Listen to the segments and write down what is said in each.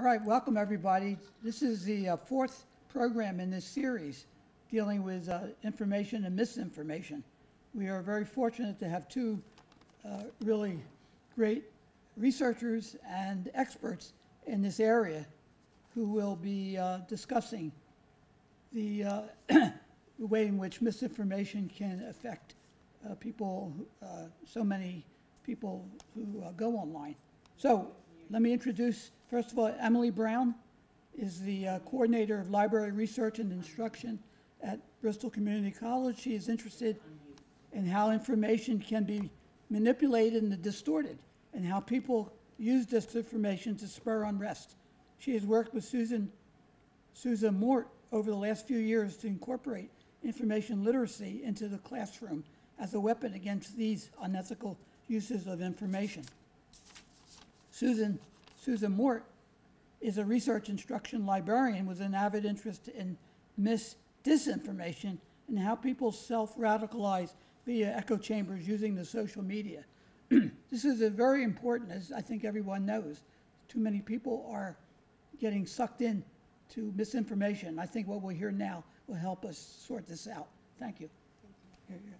All right, welcome everybody. This is the uh, fourth program in this series dealing with uh, information and misinformation. We are very fortunate to have two uh, really great researchers and experts in this area who will be uh, discussing the, uh, the way in which misinformation can affect uh, people, so many people who go online. So let me introduce, first of all, Emily Brown is the uh, coordinator of library research and instruction at Bristol Community College. She is interested in how information can be manipulated and distorted and how people use this information to spur unrest. She has worked with Susan, Susan Mort over the last few years to incorporate information literacy into the classroom as a weapon against these unethical uses of information. Susan, Susan Mort is a research instruction librarian with an avid interest in mis disinformation and how people self-radicalize via echo chambers using the social media. this is a very important, as I think everyone knows. Too many people are getting sucked in to misinformation. I think what we'll hear now will help us sort this out. Thank you. Here, here.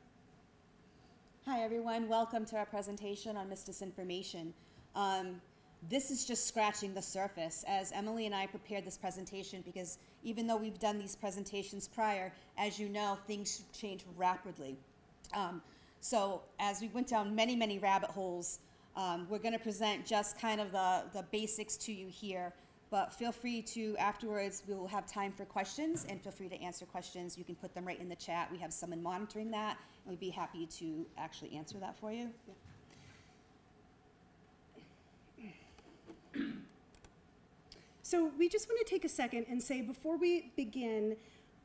Hi, everyone. Welcome to our presentation on misdisinformation. Um, this is just scratching the surface as Emily and I prepared this presentation because even though we've done these presentations prior, as you know, things change rapidly. Um, so as we went down many, many rabbit holes, um, we're going to present just kind of the, the basics to you here. But feel free to, afterwards, we will have time for questions, and feel free to answer questions. You can put them right in the chat. We have someone monitoring that, and we'd be happy to actually answer that for you. Yeah. So we just want to take a second and say before we begin,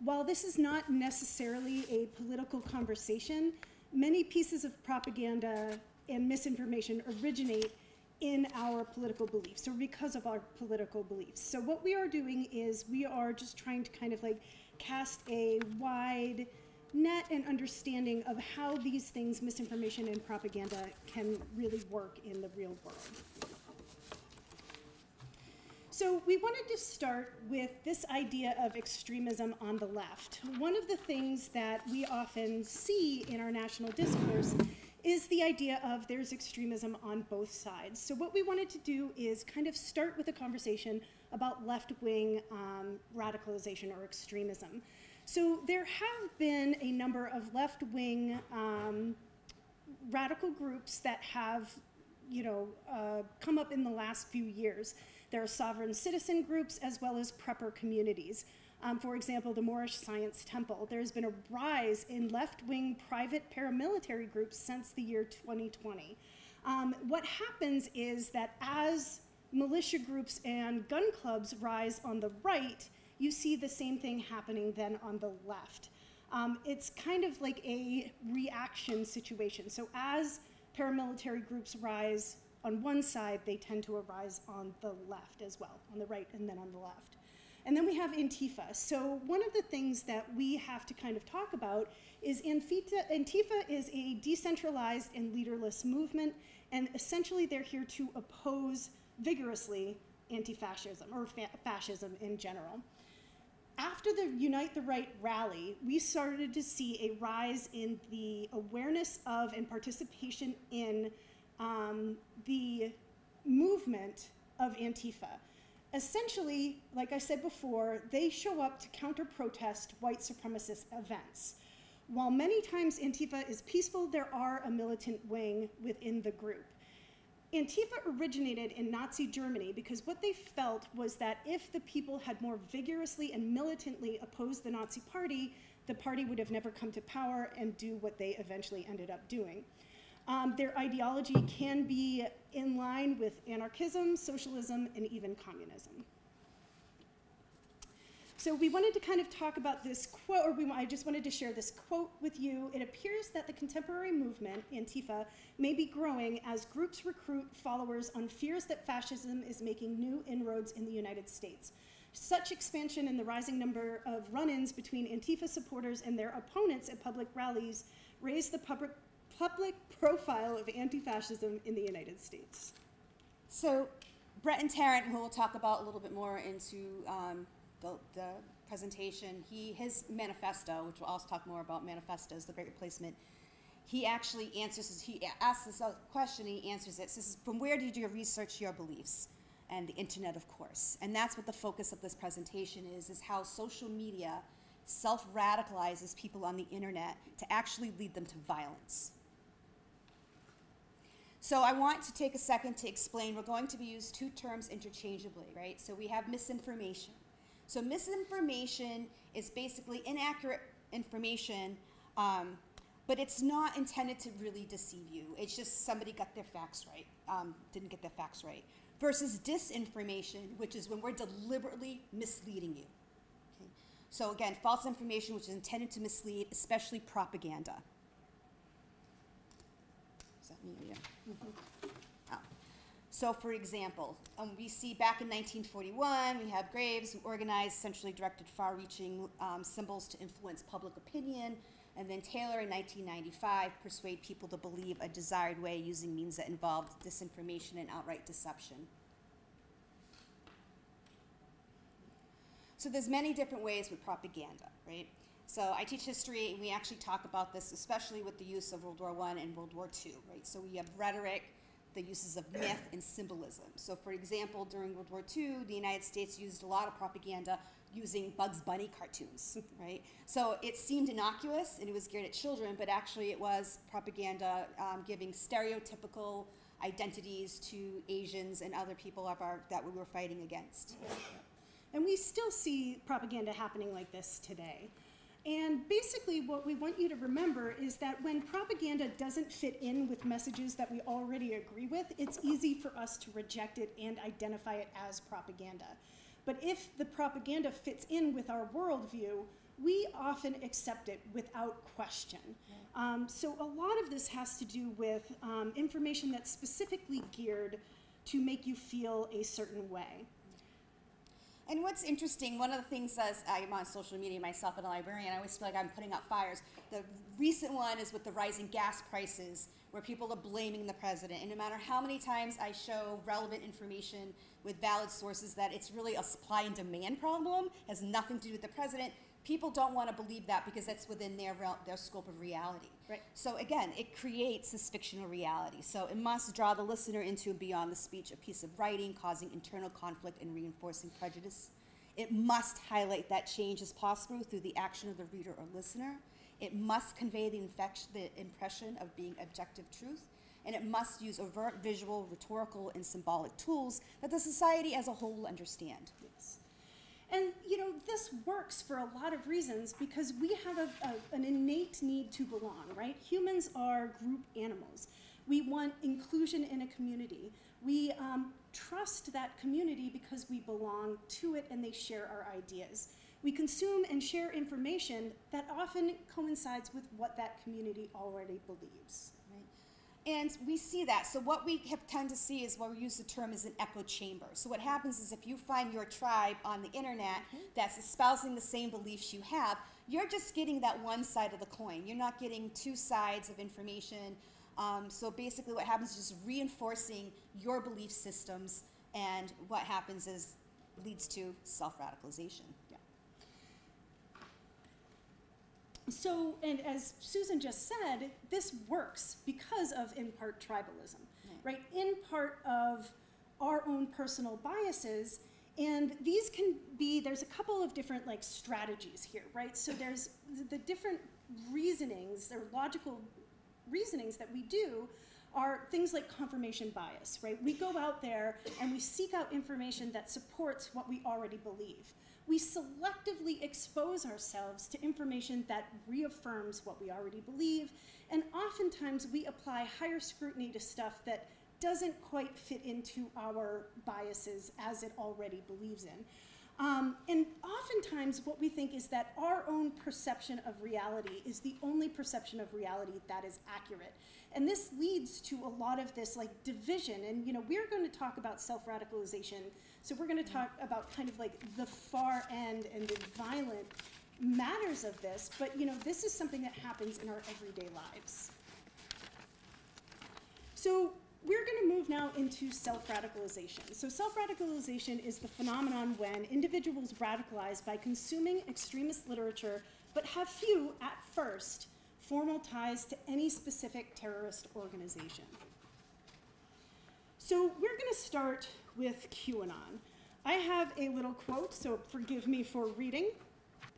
while this is not necessarily a political conversation, many pieces of propaganda and misinformation originate in our political beliefs or because of our political beliefs. So what we are doing is we are just trying to kind of like cast a wide net and understanding of how these things, misinformation and propaganda, can really work in the real world. So we wanted to start with this idea of extremism on the left. One of the things that we often see in our national discourse is the idea of there's extremism on both sides. So what we wanted to do is kind of start with a conversation about left-wing um, radicalization or extremism. So there have been a number of left-wing um, radical groups that have, you know, uh, come up in the last few years. There are sovereign citizen groups as well as prepper communities. Um, for example, the Moorish Science Temple. There's been a rise in left-wing private paramilitary groups since the year 2020. Um, what happens is that as militia groups and gun clubs rise on the right, you see the same thing happening then on the left. Um, it's kind of like a reaction situation. So as paramilitary groups rise on one side, they tend to arise on the left as well, on the right and then on the left. And then we have Antifa. So one of the things that we have to kind of talk about is Antifa, Antifa is a decentralized and leaderless movement, and essentially they're here to oppose vigorously anti-fascism or fa fascism in general. After the Unite the Right rally, we started to see a rise in the awareness of and participation in um, the movement of Antifa. Essentially, like I said before, they show up to counter protest white supremacist events. While many times Antifa is peaceful, there are a militant wing within the group. Antifa originated in Nazi Germany because what they felt was that if the people had more vigorously and militantly opposed the Nazi party, the party would have never come to power and do what they eventually ended up doing. Um, their ideology can be in line with anarchism, socialism, and even communism. So we wanted to kind of talk about this quote, or we, I just wanted to share this quote with you. It appears that the contemporary movement, Antifa, may be growing as groups recruit followers on fears that fascism is making new inroads in the United States. Such expansion in the rising number of run-ins between Antifa supporters and their opponents at public rallies raise the public public profile of anti-fascism in the United States. So Brenton Tarrant, who we'll talk about a little bit more into um, the, the presentation, he his manifesto, which we'll also talk more about manifestos, the Great Replacement. He actually answers. this- He asks this question. He answers it. Says, "From where did you research your beliefs?" And the internet, of course. And that's what the focus of this presentation is: is how social media self-radicalizes people on the internet to actually lead them to violence. So I want to take a second to explain, we're going to be used two terms interchangeably, right? So we have misinformation. So misinformation is basically inaccurate information, um, but it's not intended to really deceive you. It's just somebody got their facts right, um, didn't get their facts right. Versus disinformation, which is when we're deliberately misleading you. Okay? So again, false information, which is intended to mislead, especially propaganda. Is that me or you? Oh. So, for example, um, we see back in 1941, we have Graves who organized centrally directed far reaching um, symbols to influence public opinion. And then Taylor in 1995 persuade people to believe a desired way using means that involved disinformation and outright deception. So there's many different ways with propaganda, right? So I teach history, and we actually talk about this, especially with the use of World War One and World War Two, right? So we have rhetoric, the uses of myth and symbolism. So, for example, during World War II, the United States used a lot of propaganda using Bugs Bunny cartoons, right? So it seemed innocuous and it was geared at children, but actually it was propaganda um, giving stereotypical identities to Asians and other people of our that we were fighting against. And we still see propaganda happening like this today. And basically, what we want you to remember is that when propaganda doesn't fit in with messages that we already agree with, it's easy for us to reject it and identify it as propaganda. But if the propaganda fits in with our worldview, we often accept it without question. Um, so, a lot of this has to do with um, information that's specifically geared to make you feel a certain way. And what's interesting, one of the things as I'm on social media myself and a librarian, I always feel like I'm putting out fires. The recent one is with the rising gas prices, where people are blaming the president. And no matter how many times I show relevant information with valid sources that it's really a supply and demand problem, has nothing to do with the president, people don't want to believe that because that's within their their scope of reality. Right. So again, it creates this fictional reality. So it must draw the listener into beyond the speech a piece of writing, causing internal conflict and reinforcing prejudice. It must highlight that change is possible through the action of the reader or listener. It must convey the, the impression of being objective truth. And it must use overt visual, rhetorical, and symbolic tools that the society as a whole will understand. And you know, this works for a lot of reasons because we have a, a, an innate need to belong, right? Humans are group animals. We want inclusion in a community. We um, trust that community because we belong to it and they share our ideas. We consume and share information that often coincides with what that community already believes. And we see that. So what we have tend to see is what we use the term as an echo chamber. So what happens is if you find your tribe on the internet that's espousing the same beliefs you have, you're just getting that one side of the coin. You're not getting two sides of information. Um, so basically, what happens is just reinforcing your belief systems, and what happens is leads to self-radicalization. Yeah. So, and as Susan just said, this works because of in part tribalism, right? In part of our own personal biases. And these can be, there's a couple of different like strategies here, right? So there's the, the different reasonings or logical reasonings that we do are things like confirmation bias, right? We go out there and we seek out information that supports what we already believe. We selectively expose ourselves to information that reaffirms what we already believe, and oftentimes we apply higher scrutiny to stuff that doesn't quite fit into our biases as it already believes in. Um, and oftentimes, what we think is that our own perception of reality is the only perception of reality that is accurate. And this leads to a lot of this like division. And you know, we're going to talk about self-radicalization. So we're going to talk about kind of like the far end and the violent matters of this. But you know, this is something that happens in our everyday lives. So we're going to move now into self radicalization. So, self radicalization is the phenomenon when individuals radicalize by consuming extremist literature but have few, at first, formal ties to any specific terrorist organization. So, we're going to start with QAnon. I have a little quote, so forgive me for reading.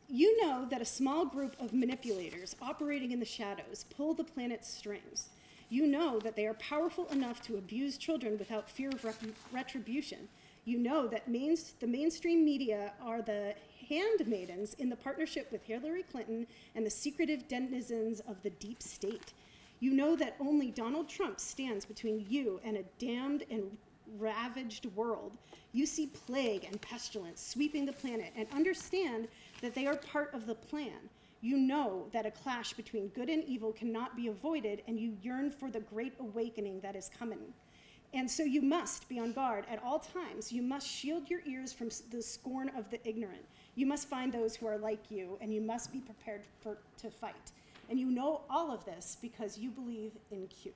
You know that a small group of manipulators operating in the shadows pull the planet's strings. You know that they are powerful enough to abuse children without fear of retribution. You know that mains- the mainstream media are the handmaidens in the partnership with Hillary Clinton and the secretive denizens of the deep state. You know that only Donald Trump stands between you and a damned and ravaged world. You see plague and pestilence sweeping the planet and understand that they are part of the plan. You know that a clash between good and evil cannot be avoided, and you yearn for the great awakening that is coming. And so you must be on guard at all times. You must shield your ears from the scorn of the ignorant. You must find those who are like you, and you must be prepared for, to fight. And you know all of this because you believe in Q.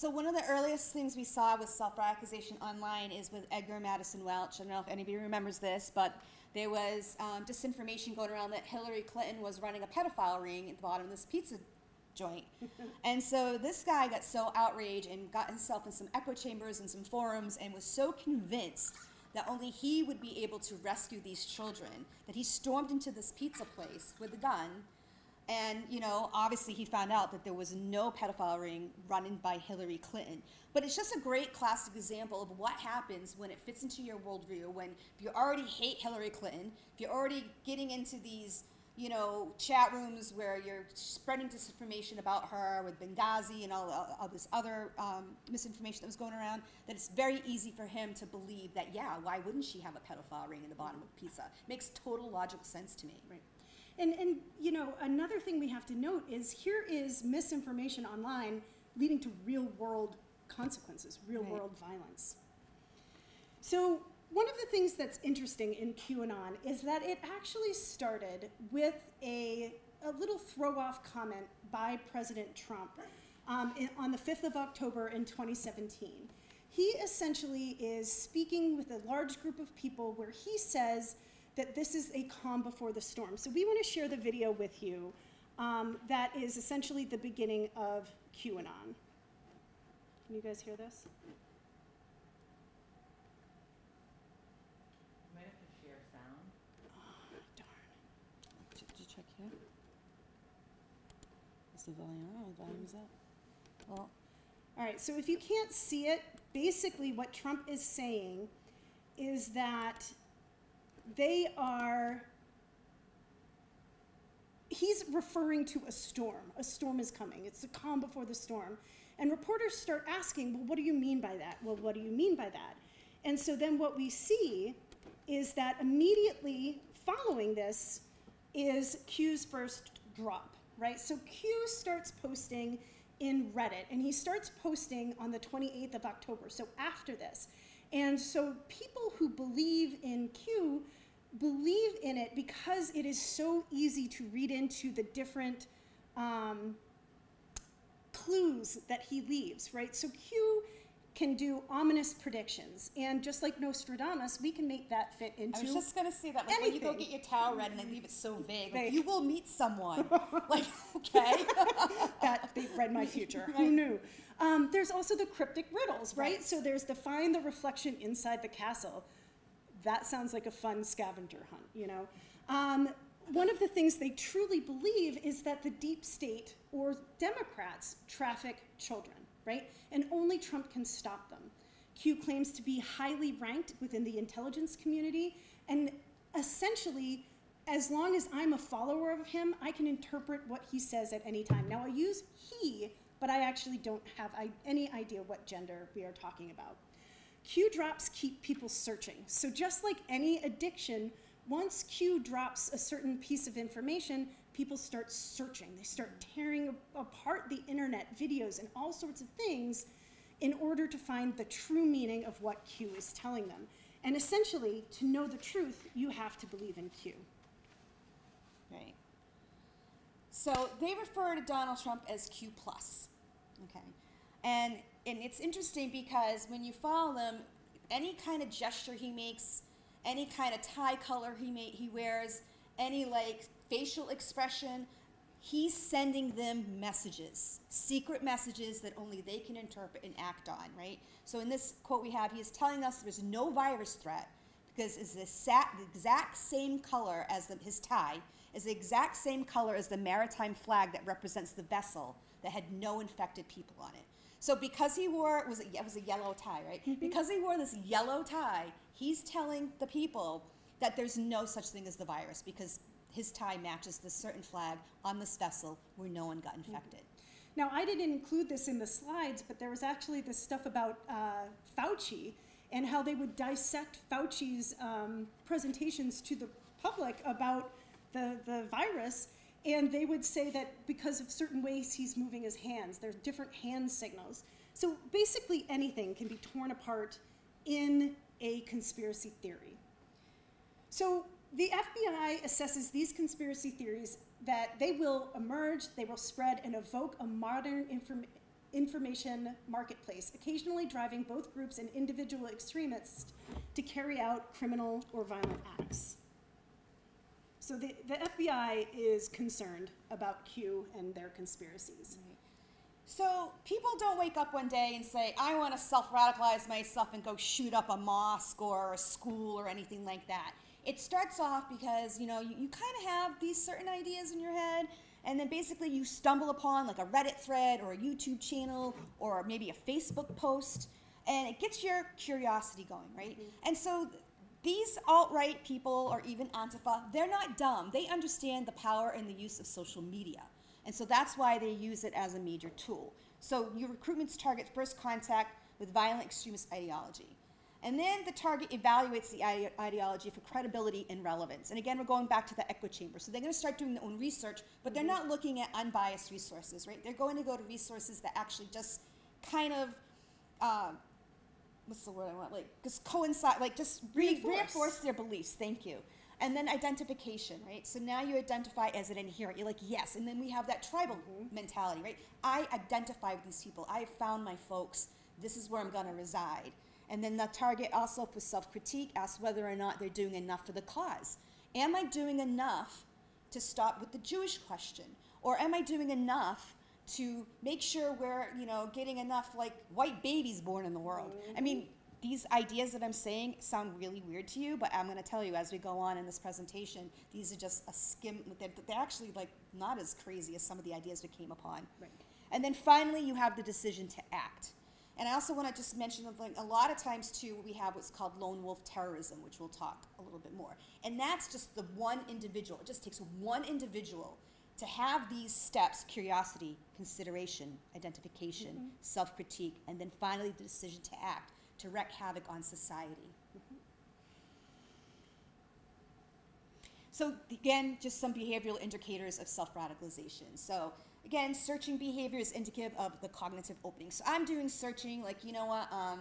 So one of the earliest things we saw with self-radicalization online is with Edgar Madison Welch. I don't know if anybody remembers this, but there was um, disinformation going around that Hillary Clinton was running a pedophile ring at the bottom of this pizza joint. and so this guy got so outraged and got himself in some echo chambers and some forums and was so convinced that only he would be able to rescue these children that he stormed into this pizza place with a gun and, you know, obviously he found out that there was no pedophile ring running by Hillary Clinton. But it's just a great classic example of what happens when it fits into your worldview, when if you already hate Hillary Clinton, if you're already getting into these, you know, chat rooms where you're spreading disinformation about her with Benghazi and all, all, all this other um, misinformation that was going around, that it's very easy for him to believe that, yeah, why wouldn't she have a pedophile ring in the bottom of pizza? Makes total logical sense to me. Right. And, and you know, another thing we have to note is here is misinformation online leading to real world consequences, real Right. world violence. So, one of the things that's interesting in QAnon is that it actually started with a, a little throw off comment by President Trump um, in, on the 5th of October in 2017. He essentially is speaking with a large group of people where he says that this is a calm before the storm. So, we want to share the video with you um, that is essentially the beginning of QAnon. Can you guys hear this? Might have to share sound. Darn. Did you check here? Is the volume on? The volume is up. Well, All right, so if you can't see it, basically what Trump is saying is that they are. He's referring to a storm. A storm is coming. It's a calm before the storm. And reporters start asking, well, what do you mean by that? Well, what do you mean by that? And so then what we see is that immediately following this is Q's first drop, right? So Q starts posting in Reddit, and he starts posting on the 28th of October, so after this. And so people who believe in Q believe in it because it is so easy to read into the different um, clues that he leaves, right? So Q can do ominous predictions, and just like Nostradamus, we can make that fit into. I was just gonna say that, like when you go get your tarot read and they leave it so vague, like you will meet someone. like, okay. that they read my future. Right. Who knew? Um, there's also the cryptic riddles, right? Right. So there's the find the reflection inside the castle. That sounds like a fun scavenger hunt, you know? Um, one of the things they truly believe is that the deep state or Democrats traffic children, right? And only Trump can stop them. Q claims to be highly ranked within the intelligence community, and essentially, as long as I'm a follower of him, I can interpret what he says at any time. Now, I use he, but I actually don't have any idea what gender we are talking about. Q drops keep people searching. So, just like any addiction, once Q drops a certain piece of information, people start searching. They start tearing apart the internet, videos, and all sorts of things in order to find the true meaning of what Q is telling them. And essentially, to know the truth, you have to believe in Q. Right. So they refer to Donald Trump as Q plus. Okay. And and it's interesting because when you follow him, any kind of gesture he makes, any kind of tie color he ma- he wears, any like facial expression, he's sending them messages, secret messages that only they can interpret and act on, right? So in this quote we have, he is telling us there's no virus threat because it's the exact same color as the, his tie, is the exact same color as the maritime flag that represents the vessel that had no infected people on it. So because he wore was it, it was a yellow tie, right? Because he wore this yellow tie, he's telling the people that there's no such thing as the virus because his tie matches the certain flag on this vessel where no one got infected. Now, I didn't include this in the slides, but there was actually this stuff about uh, Fauci and how they would dissect Fauci's um, presentations to the public about the, the virus. And they would say that because of certain ways he's moving his hands, there's different hand signals. So basically, anything can be torn apart in a conspiracy theory. So the FBI assesses these conspiracy theories that they will emerge, they will spread, and evoke a modern inform- information marketplace, occasionally driving both groups and individual extremists to carry out criminal or violent acts. So the, the FBI is concerned about Q and their conspiracies. So people don't wake up one day and say, I want to self radicalize myself and go shoot up a mosque or a school or anything like that. It starts off because, you know, you, you kind of have these certain ideas in your head, and then basically you stumble upon like a Reddit thread or a YouTube channel or maybe a Facebook post, and it gets your curiosity going, right? Mm-hmm. And so these alt right people or even Antifa, they're not dumb. They understand the power and the use of social media. And so that's why they use it as a major tool. So your recruitments target first contact with violent extremist ideology. And then the target evaluates the ide- ideology for credibility and relevance. And again, we're going back to the echo chamber. So they're going to start doing their own research, but they're not looking at unbiased resources, right? They're going to go to resources that actually just kind of, um, what's the word I want? Like, just coincide, like, just Reinforce. reinforce their beliefs. Thank you. And then identification, right? So now you identify as an adherent. You're like, yes. And then we have that tribal mm-hmm. mentality, right? I identify with these people. I found my folks. This is where I'm going to reside. And then the target also for self critique asks whether or not they're doing enough for the cause. Am I doing enough to stop with the Jewish question? Or am I doing enough to make sure we're, you know, getting enough like white babies born in the world? I mean, mm-hmm. these ideas that I'm saying sound really weird to you, but I'm going to tell you as we go on in this presentation, these are just a skim. They're, they're actually like not as crazy as some of the ideas we came upon. Right. And then finally, you have the decision to act. And I also want to just mention something. A lot of times, too, we have what's called lone wolf terrorism, which we'll talk a little bit more. And that's just the one individual. It just takes one individual to have these steps curiosity, consideration, identification, self critique, and then finally the decision to act to wreak havoc on society. So again, just some behavioral indicators of self-radicalization. So again, searching behavior is indicative of the cognitive opening. So I'm doing searching, like you know what, um,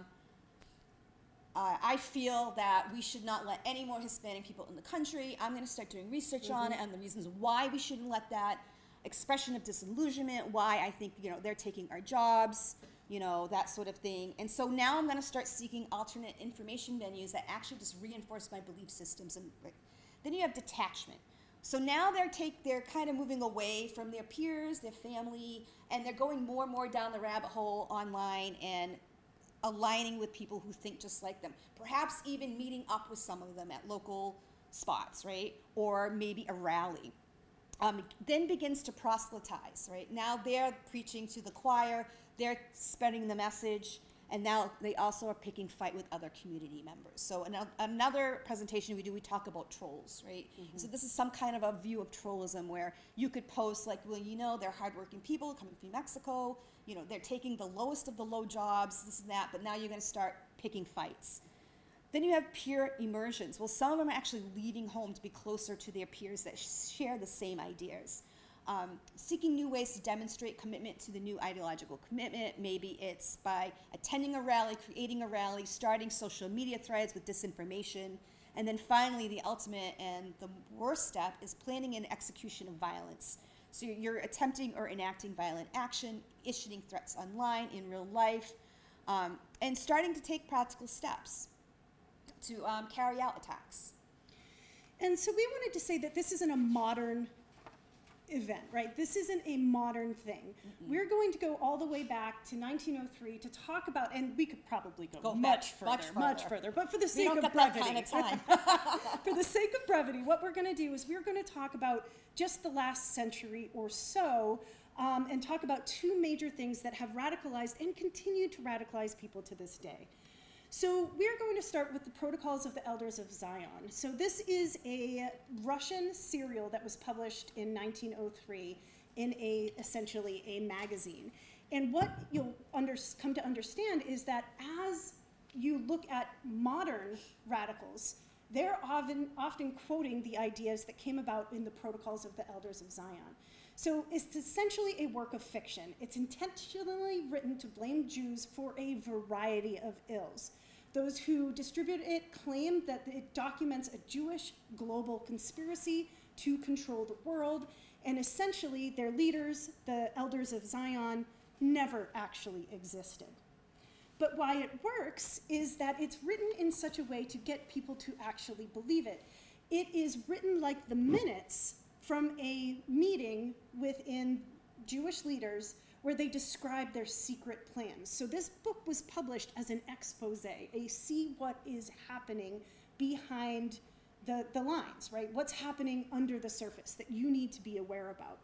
uh, I feel that we should not let any more Hispanic people in the country. I'm going to start doing research on it and the reasons why we shouldn't let that expression of disillusionment, why I think you know they're taking our jobs, you know that sort of thing. And so now I'm going to start seeking alternate information venues that actually just reinforce my belief systems. And then you have detachment. So now they're take they're kind of moving away from their peers, their family, and they're going more and more down the rabbit hole online and aligning with people who think just like them. Perhaps even meeting up with some of them at local spots, right? Or maybe a rally. Um, then begins to proselytize, right? Now they're preaching to the choir, they're spreading the message, and now they also are picking fight with other community members. So ano- another presentation we do, we talk about trolls, right? So this is some kind of a view of trollism where you could post like, well, you know, they're hardworking people coming from Mexico. You know, they're taking the lowest of the low jobs, this and that. But now you're going to start picking fights. Then you have peer immersions. Well, some of them are actually leaving home to be closer to their peers that share the same ideas. Um, seeking new ways to demonstrate commitment to the new ideological commitment. Maybe it's by attending a rally, creating a rally, starting social media threads with disinformation. And then finally, the ultimate and the worst step is planning and execution of violence. So you're attempting or enacting violent action, issuing threats online in real life, um, and starting to take practical steps to um, carry out attacks. And so we wanted to say that this isn't a modern event, right? This isn't a modern thing. We're going to go all the way back to 1903 to talk about, and we could probably go, Go much, much- further, much further. further. But for the sake of brevity, kind of time. for the sake of brevity, what we're going to do is we're going to talk about just the last century or so. Um, and talk about two major things that have radicalized and continue to radicalize people to this day. So we're going to start with the Protocols of the Elders of Zion. So this is a Russian serial that was published in 1903 in a essentially a magazine. And what you'll under, come to understand is that as you look at modern radicals, they're often, often quoting the ideas that came about in the Protocols of the Elders of Zion. So it's essentially a work of fiction. It's intentionally written to blame Jews for a variety of ills. Those who distribute it claim that it documents a Jewish global conspiracy to control the world, and essentially their leaders, the elders of Zion, never actually existed. But why it works is that it's written in such a way to get people to actually believe it. It is written like the minutes from a meeting within Jewish leaders where they describe their secret plans. So this book was published as an expose, a see what is happening behind the, the lines, right? What's happening under the surface that you need to be aware about.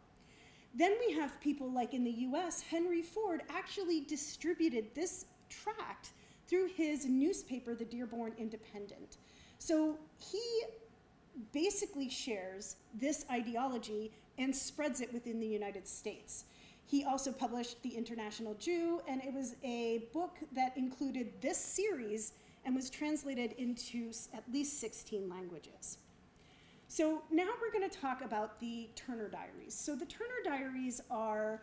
Then we have people like in the US, Henry Ford actually distributed this tract through his newspaper, the Dearborn Independent. So he basically shares this ideology and spreads it within the United States. He also published The International Jew, and it was a book that included this series and was translated into at least 16 languages. So now we're going to talk about the Turner Diaries. So the Turner Diaries are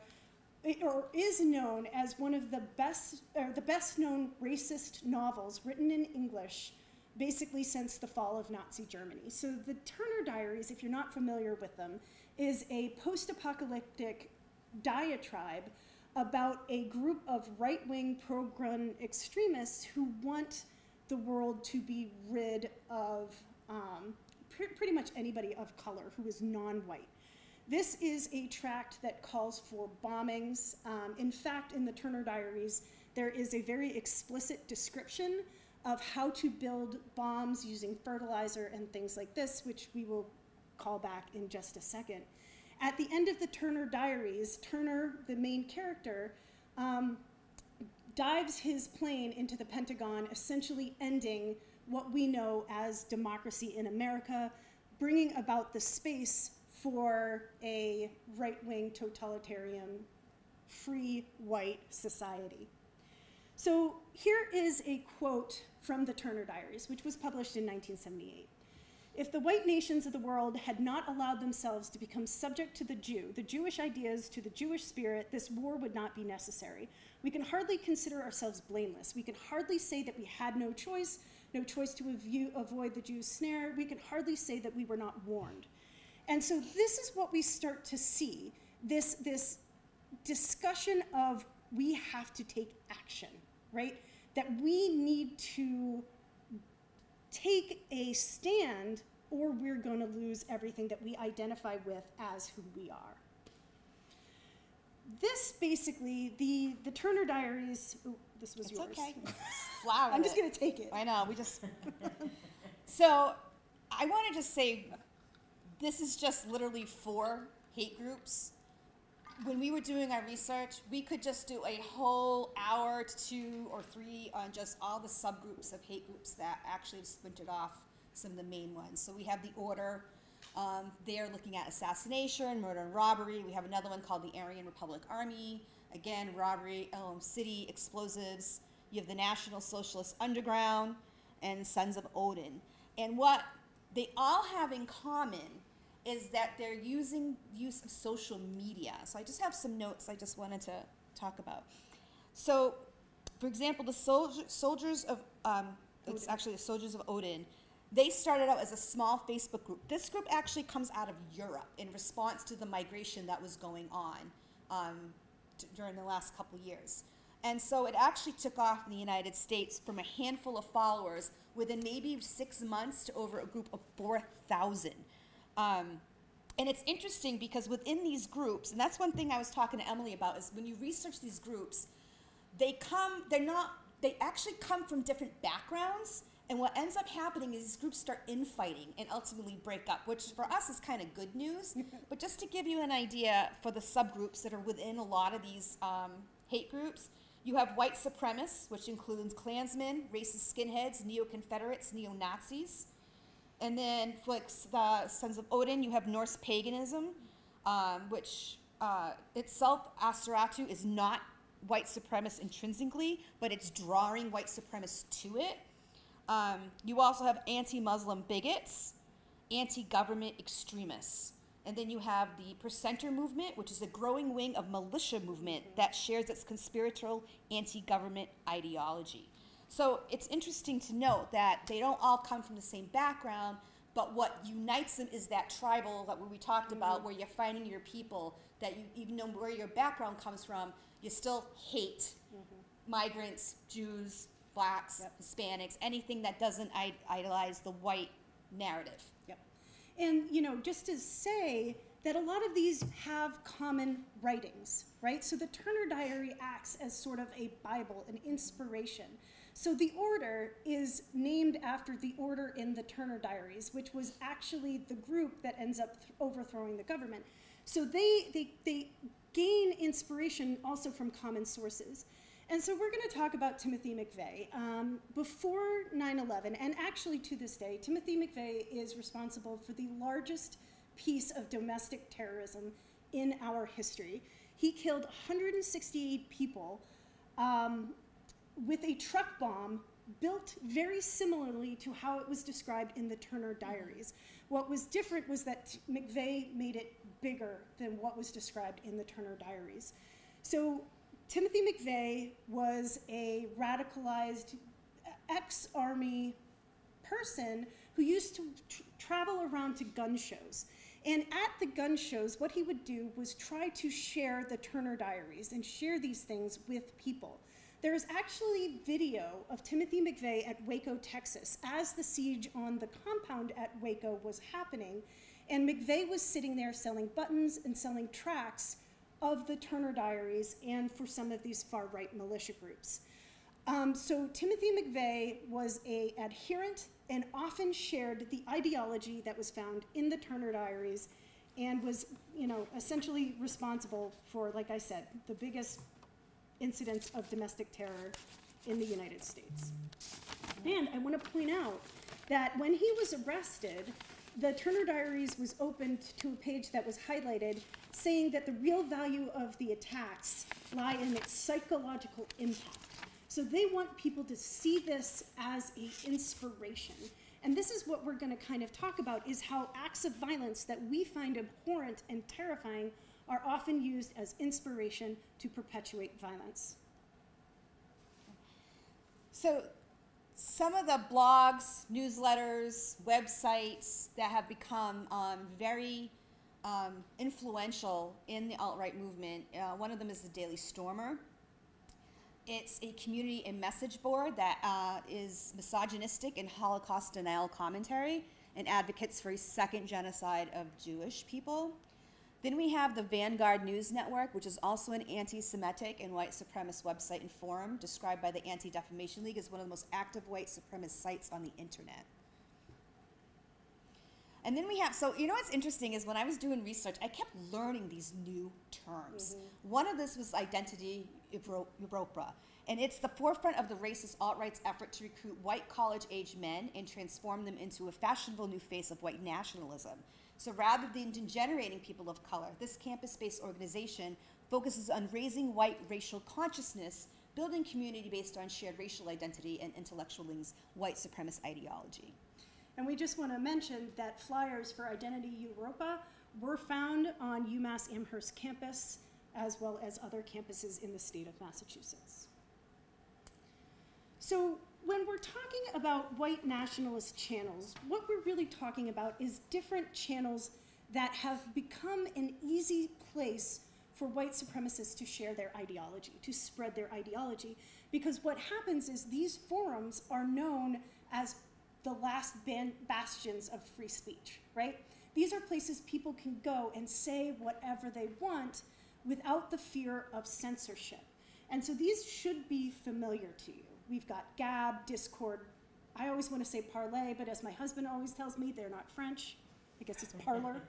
or is known as one of the best or the best known racist novels written in English basically since the fall of Nazi Germany. So the Turner Diaries, if you're not familiar with them, is a post-apocalyptic diatribe about a group of right-wing pro-gun extremists who want the world to be rid of um, pr- pretty much anybody of color who is non-white. This is a tract that calls for bombings. Um, in fact, in the Turner Diaries, there is a very explicit description of how to build bombs using fertilizer and things like this, which we will call back in just a second. At the end of the Turner Diaries, Turner, the main character, um, dives his plane into the Pentagon, essentially ending what we know as democracy in America, bringing about the space for a right wing totalitarian, free white society. So here is a quote from the Turner Diaries, which was published in 1978. If the white nations of the world had not allowed themselves to become subject to the Jew, the Jewish ideas, to the Jewish spirit, this war would not be necessary. We can hardly consider ourselves blameless. We can hardly say that we had no choice, no choice to avoid the Jews' snare. We can hardly say that we were not warned. And so this is what we start to see this, this discussion of we have to take action, right? That we need to take a stand or we're going to lose everything that we identify with as who we are. This basically, the, the Turner Diaries, ooh, this was It's yours. okay. Flower. I'm just going to take it. I know. We just. so, I want to just say, this is just literally four hate groups. When we were doing our research, we could just do a whole hour to two or three on just all the subgroups of hate groups that actually splintered off some of the main ones. So we have the Order. Um, they're looking at assassination, murder, and robbery. We have another one called the Aryan Republican Army. Again, robbery, Elm City, explosives. You have the National Socialist Underground and Sons of Odin. And what they all have in common is that they're using use of social media. So I just have some notes I just wanted to talk about. So, for example, the soldier, soldiers of um, it's actually the soldiers of Odin. They started out as a small Facebook group. This group actually comes out of Europe in response to the migration that was going on um, during the last couple years. And so it actually took off in the United States from a handful of followers within maybe six months to over a group of 4,000. Um, and it's interesting because within these groups, and that's one thing I was talking to Emily about, is when you research these groups, they come, they're not, they actually come from different backgrounds. And what ends up happening is these groups start infighting and ultimately break up, which for us is kind of good news. but just to give you an idea for the subgroups that are within a lot of these um, hate groups, you have white supremacists, which includes Klansmen, racist skinheads, neo Confederates, neo Nazis. And then like, the Sons of Odin, you have Norse paganism, um, which uh, itself, Asatru, is not white supremacist intrinsically, but it's drawing white supremacists to it. Um, you also have anti Muslim bigots, anti government extremists. And then you have the percenter movement, which is a growing wing of militia movement that shares its conspiratorial anti government ideology. So it's interesting to note that they don't all come from the same background, but what unites them is that tribal that we talked mm-hmm. about, where you're finding your people, that you, even know where your background comes from, you still hate mm-hmm. migrants, Jews, blacks, Yep. Hispanics, anything that doesn't i- idolize the white narrative. Yep. And, you know, just to say that a lot of these have common writings, right? So the Turner Diary acts as sort of a Bible, an inspiration. So the order is named after the order in the Turner Diaries, which was actually the group that ends up th- overthrowing the government. So they, they, they gain inspiration also from common sources. And so we're going to talk about Timothy McVeigh. Um, before 9 11, and actually to this day, Timothy McVeigh is responsible for the largest piece of domestic terrorism in our history. He killed 168 people um, with a truck bomb built very similarly to how it was described in the Turner mm-hmm. Diaries. What was different was that McVeigh made it bigger than what was described in the Turner Diaries. So Timothy McVeigh was a radicalized uh, ex army person who used to tr- travel around to gun shows. And at the gun shows, what he would do was try to share the Turner Diaries and share these things with people. There's actually video of Timothy McVeigh at Waco, Texas, as the siege on the compound at Waco was happening. And McVeigh was sitting there selling buttons and selling tracts of the Turner Diaries and for some of these far right militia groups. Um, so Timothy McVeigh was a adherent and often shared the ideology that was found in the Turner Diaries, and was, you know, essentially responsible for, like I said, the biggest incidents of domestic terror in the United States. And I want to point out that when he was arrested, the Turner Diaries was opened to a page that was highlighted saying that the real value of the attacks lie in its psychological impact. So they want people to see this as a inspiration. And this is what we're going to kind of talk about is how acts of violence that we find abhorrent and terrifying are often used as inspiration to perpetuate violence. So, some of the blogs, newsletters, websites that have become um, very um, influential in the alt right movement, uh, one of them is the Daily Stormer. It's a community and message board that uh, is misogynistic and Holocaust denial commentary and advocates for a second genocide of Jewish people. Then we have the Vanguard News Network, which is also an anti Semitic and white supremacist website and forum described by the Anti Defamation League as one of the most active white supremacist sites on the internet. And then we have, so you know what's interesting is when I was doing research, I kept learning these new terms. Mm-hmm. One of this was identity Evropa, and it's the forefront of the racist alt right's effort to recruit white college age men and transform them into a fashionable new face of white nationalism. So rather than generating people of color, this campus based organization focuses on raising white racial consciousness, building community based on shared racial identity, and intellectualizing white supremacist ideology. And we just want to mention that flyers for Identity Evropa were found on UMass Amherst campus as well as other campuses in the state of Massachusetts. So when we're talking about white nationalist channels, what we're really talking about is different channels that have become an easy place for white supremacists to share their ideology, to spread their ideology. Because what happens is these forums are known as the last bastions of free speech, right? These are places people can go and say whatever they want without the fear of censorship. And so these should be familiar to you. We've got Gab, Discord. I always want to say parlay, but as my husband always tells me, they're not French. I guess it's Parler.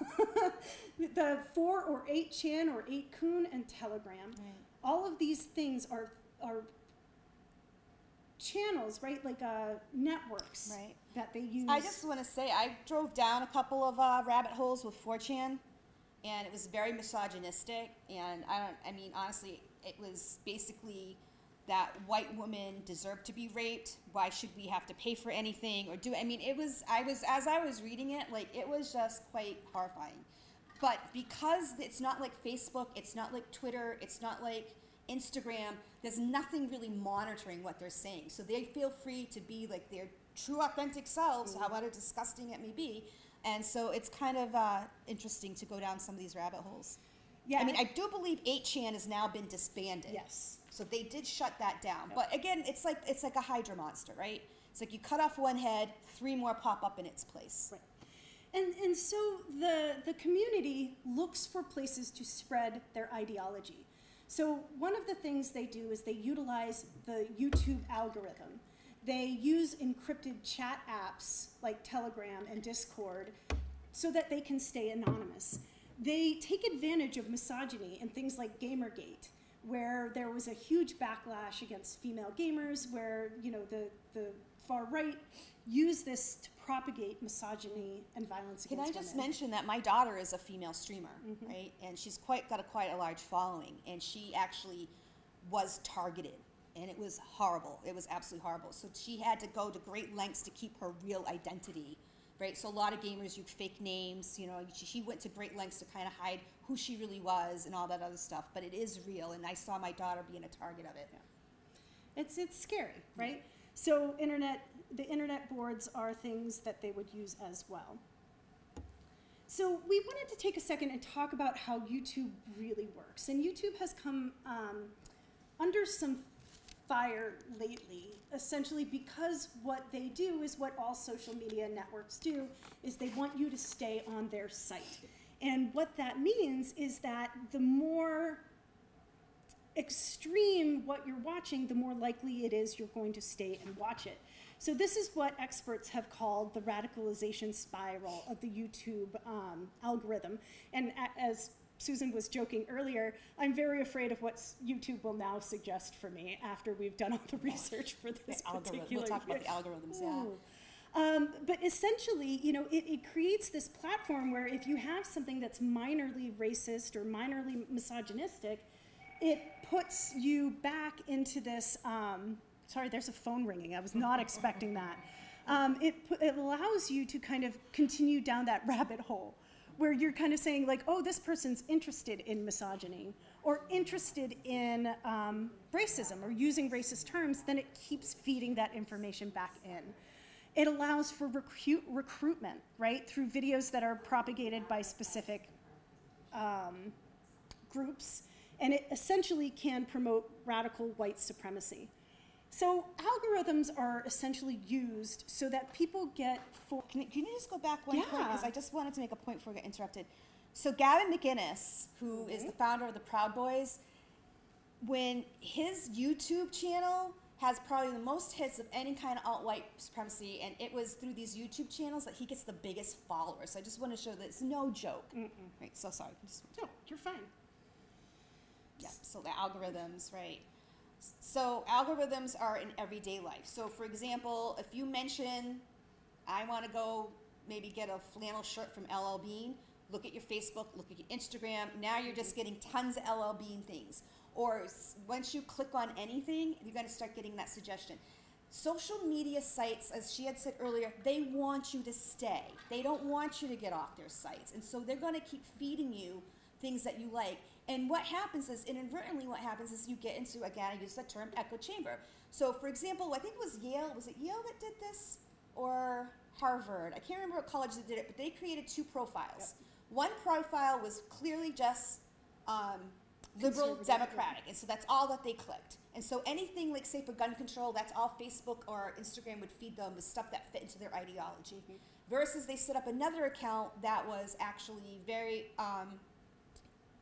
the 4 or 8chan or 8kun and Telegram. Right. All of these things are, are channels, right? Like uh, networks Right. that they use. I just want to say I drove down a couple of uh, rabbit holes with 4chan, and it was very misogynistic. And I don't. I mean, honestly, it was basically that white women deserve to be raped. Why should we have to pay for anything or do? I mean, it was. I was as I was reading it, like it was just quite horrifying. But because it's not like Facebook, it's not like Twitter, it's not like Instagram, there's nothing really monitoring what they're saying. So they feel free to be like their true, authentic selves, however disgusting it may be. And so it's kind of uh, interesting to go down some of these rabbit holes. yeah. I mean, I do believe 8chan has now been disbanded. yes. So they did shut that down. But again, it's like it's like a hydra monster, right? It's like you cut off one head, three more pop up in its place. Right. And, and so the, the community looks for places to spread their ideology. So one of the things they do is they utilize the YouTube algorithm. They use encrypted chat apps like Telegram and Discord so that they can stay anonymous. They take advantage of misogyny and things like Gamergate, where there was a huge backlash against female gamers, where you know the, the far right used this to propagate misogyny and violence against. Can I just women. mention that my daughter is a female streamer, mm-hmm. right? And she's quite got a quite a large following, and she actually was targeted, and it was horrible. It was absolutely horrible. So she had to go to great lengths to keep her real identity, right? So a lot of gamers use fake names. You know, she, she went to great lengths to kind of hide who she really was and all that other stuff. But it is real, and I saw my daughter being a target of it. It's it's scary, right? So internet the internet boards are things that they would use as well. So we wanted to take a second and talk about how YouTube really works. And YouTube has come um, under some fire lately, essentially because what they do is what all social media networks do, is they want you to stay on their site. And what that means is that the more extreme what you're watching, the more likely it is you're going to stay and watch it. So this is what experts have called the radicalization spiral of the YouTube um, algorithm. And as Susan was joking earlier, I'm very afraid of what YouTube will now suggest for me after we've done all the research for this The algorithm. particular. We'll talk about the algorithms. Yeah. Ooh. Um, but essentially, you know, it, it creates this platform where if you have something that's minorly racist or minorly misogynistic, it puts you back into this. Um, sorry, there's a phone ringing. I was not expecting that. Um, it, it allows you to kind of continue down that rabbit hole where you're kind of saying, like, oh, this person's interested in misogyny or interested in um, racism or using racist terms, then it keeps feeding that information back in. It allows for recruit, recruitment, right, through videos that are propagated by specific um, groups, and it essentially can promote radical white supremacy. So algorithms are essentially used so that people get for Can, can you just go back one point? Because I just wanted to make a point before I get interrupted. So Gavin McInnes, who is mm-hmm. the founder of the Proud Boys, when his YouTube channel has probably the most hits of any kind of alt-white supremacy, and it was through these YouTube channels that he gets the biggest followers. So I just want to show that it's no joke. Right. So sorry. Just, no, you're fine. yeah. So the algorithms, right? So algorithms are in everyday life. So for example, if you mention, I want to go maybe get a flannel shirt from LL Bean, look at your Facebook, look at your Instagram. Now you're just getting tons of LL Bean things. Or once you click on anything, you're going to start getting that suggestion. Social media sites, as she had said earlier, they want you to stay. They don't want you to get off their sites. And so they're going to keep feeding you things that you like. And what happens is, inadvertently, what happens is you get into, again, I use the term echo chamber. So, for example, I think it was Yale, was it Yale that did this? Or Harvard? I can't remember what college that did it, but they created two profiles. One profile was clearly just um, liberal democratic, and so that's all that they clicked. And so anything like, say, for gun control, that's all Facebook or Instagram would feed them with stuff that fit into their ideology. Versus they set up another account that was actually very um,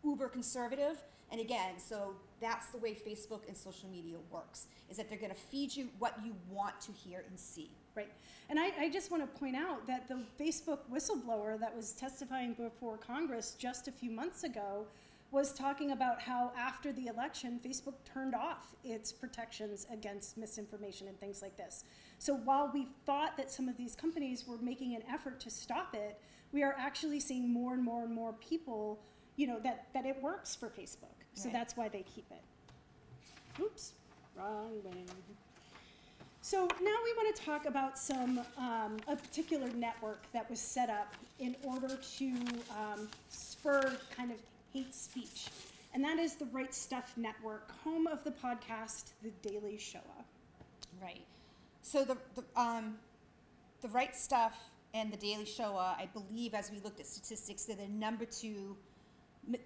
uber conservative. And again, so that's the way Facebook and social media works, is that they're going to feed you what you want to hear and see. Right. And I, I just want to point out that the Facebook whistleblower that was testifying before Congress just a few months ago was talking about how after the election, Facebook turned off its protections against misinformation and things like this. So while we thought that some of these companies were making an effort to stop it, we are actually seeing more and more and more people, you know, that, that it works for Facebook. So Right. that's why they keep it. Oops, wrong way. So now we want to talk about some um, a particular network that was set up in order to um, spur kind of hate speech, and that is the Right Stuff Network, home of the podcast The Daily Shoah. Right. So the, the um, the right stuff and the Daily Shoah, I believe, as we looked at statistics, they're the number two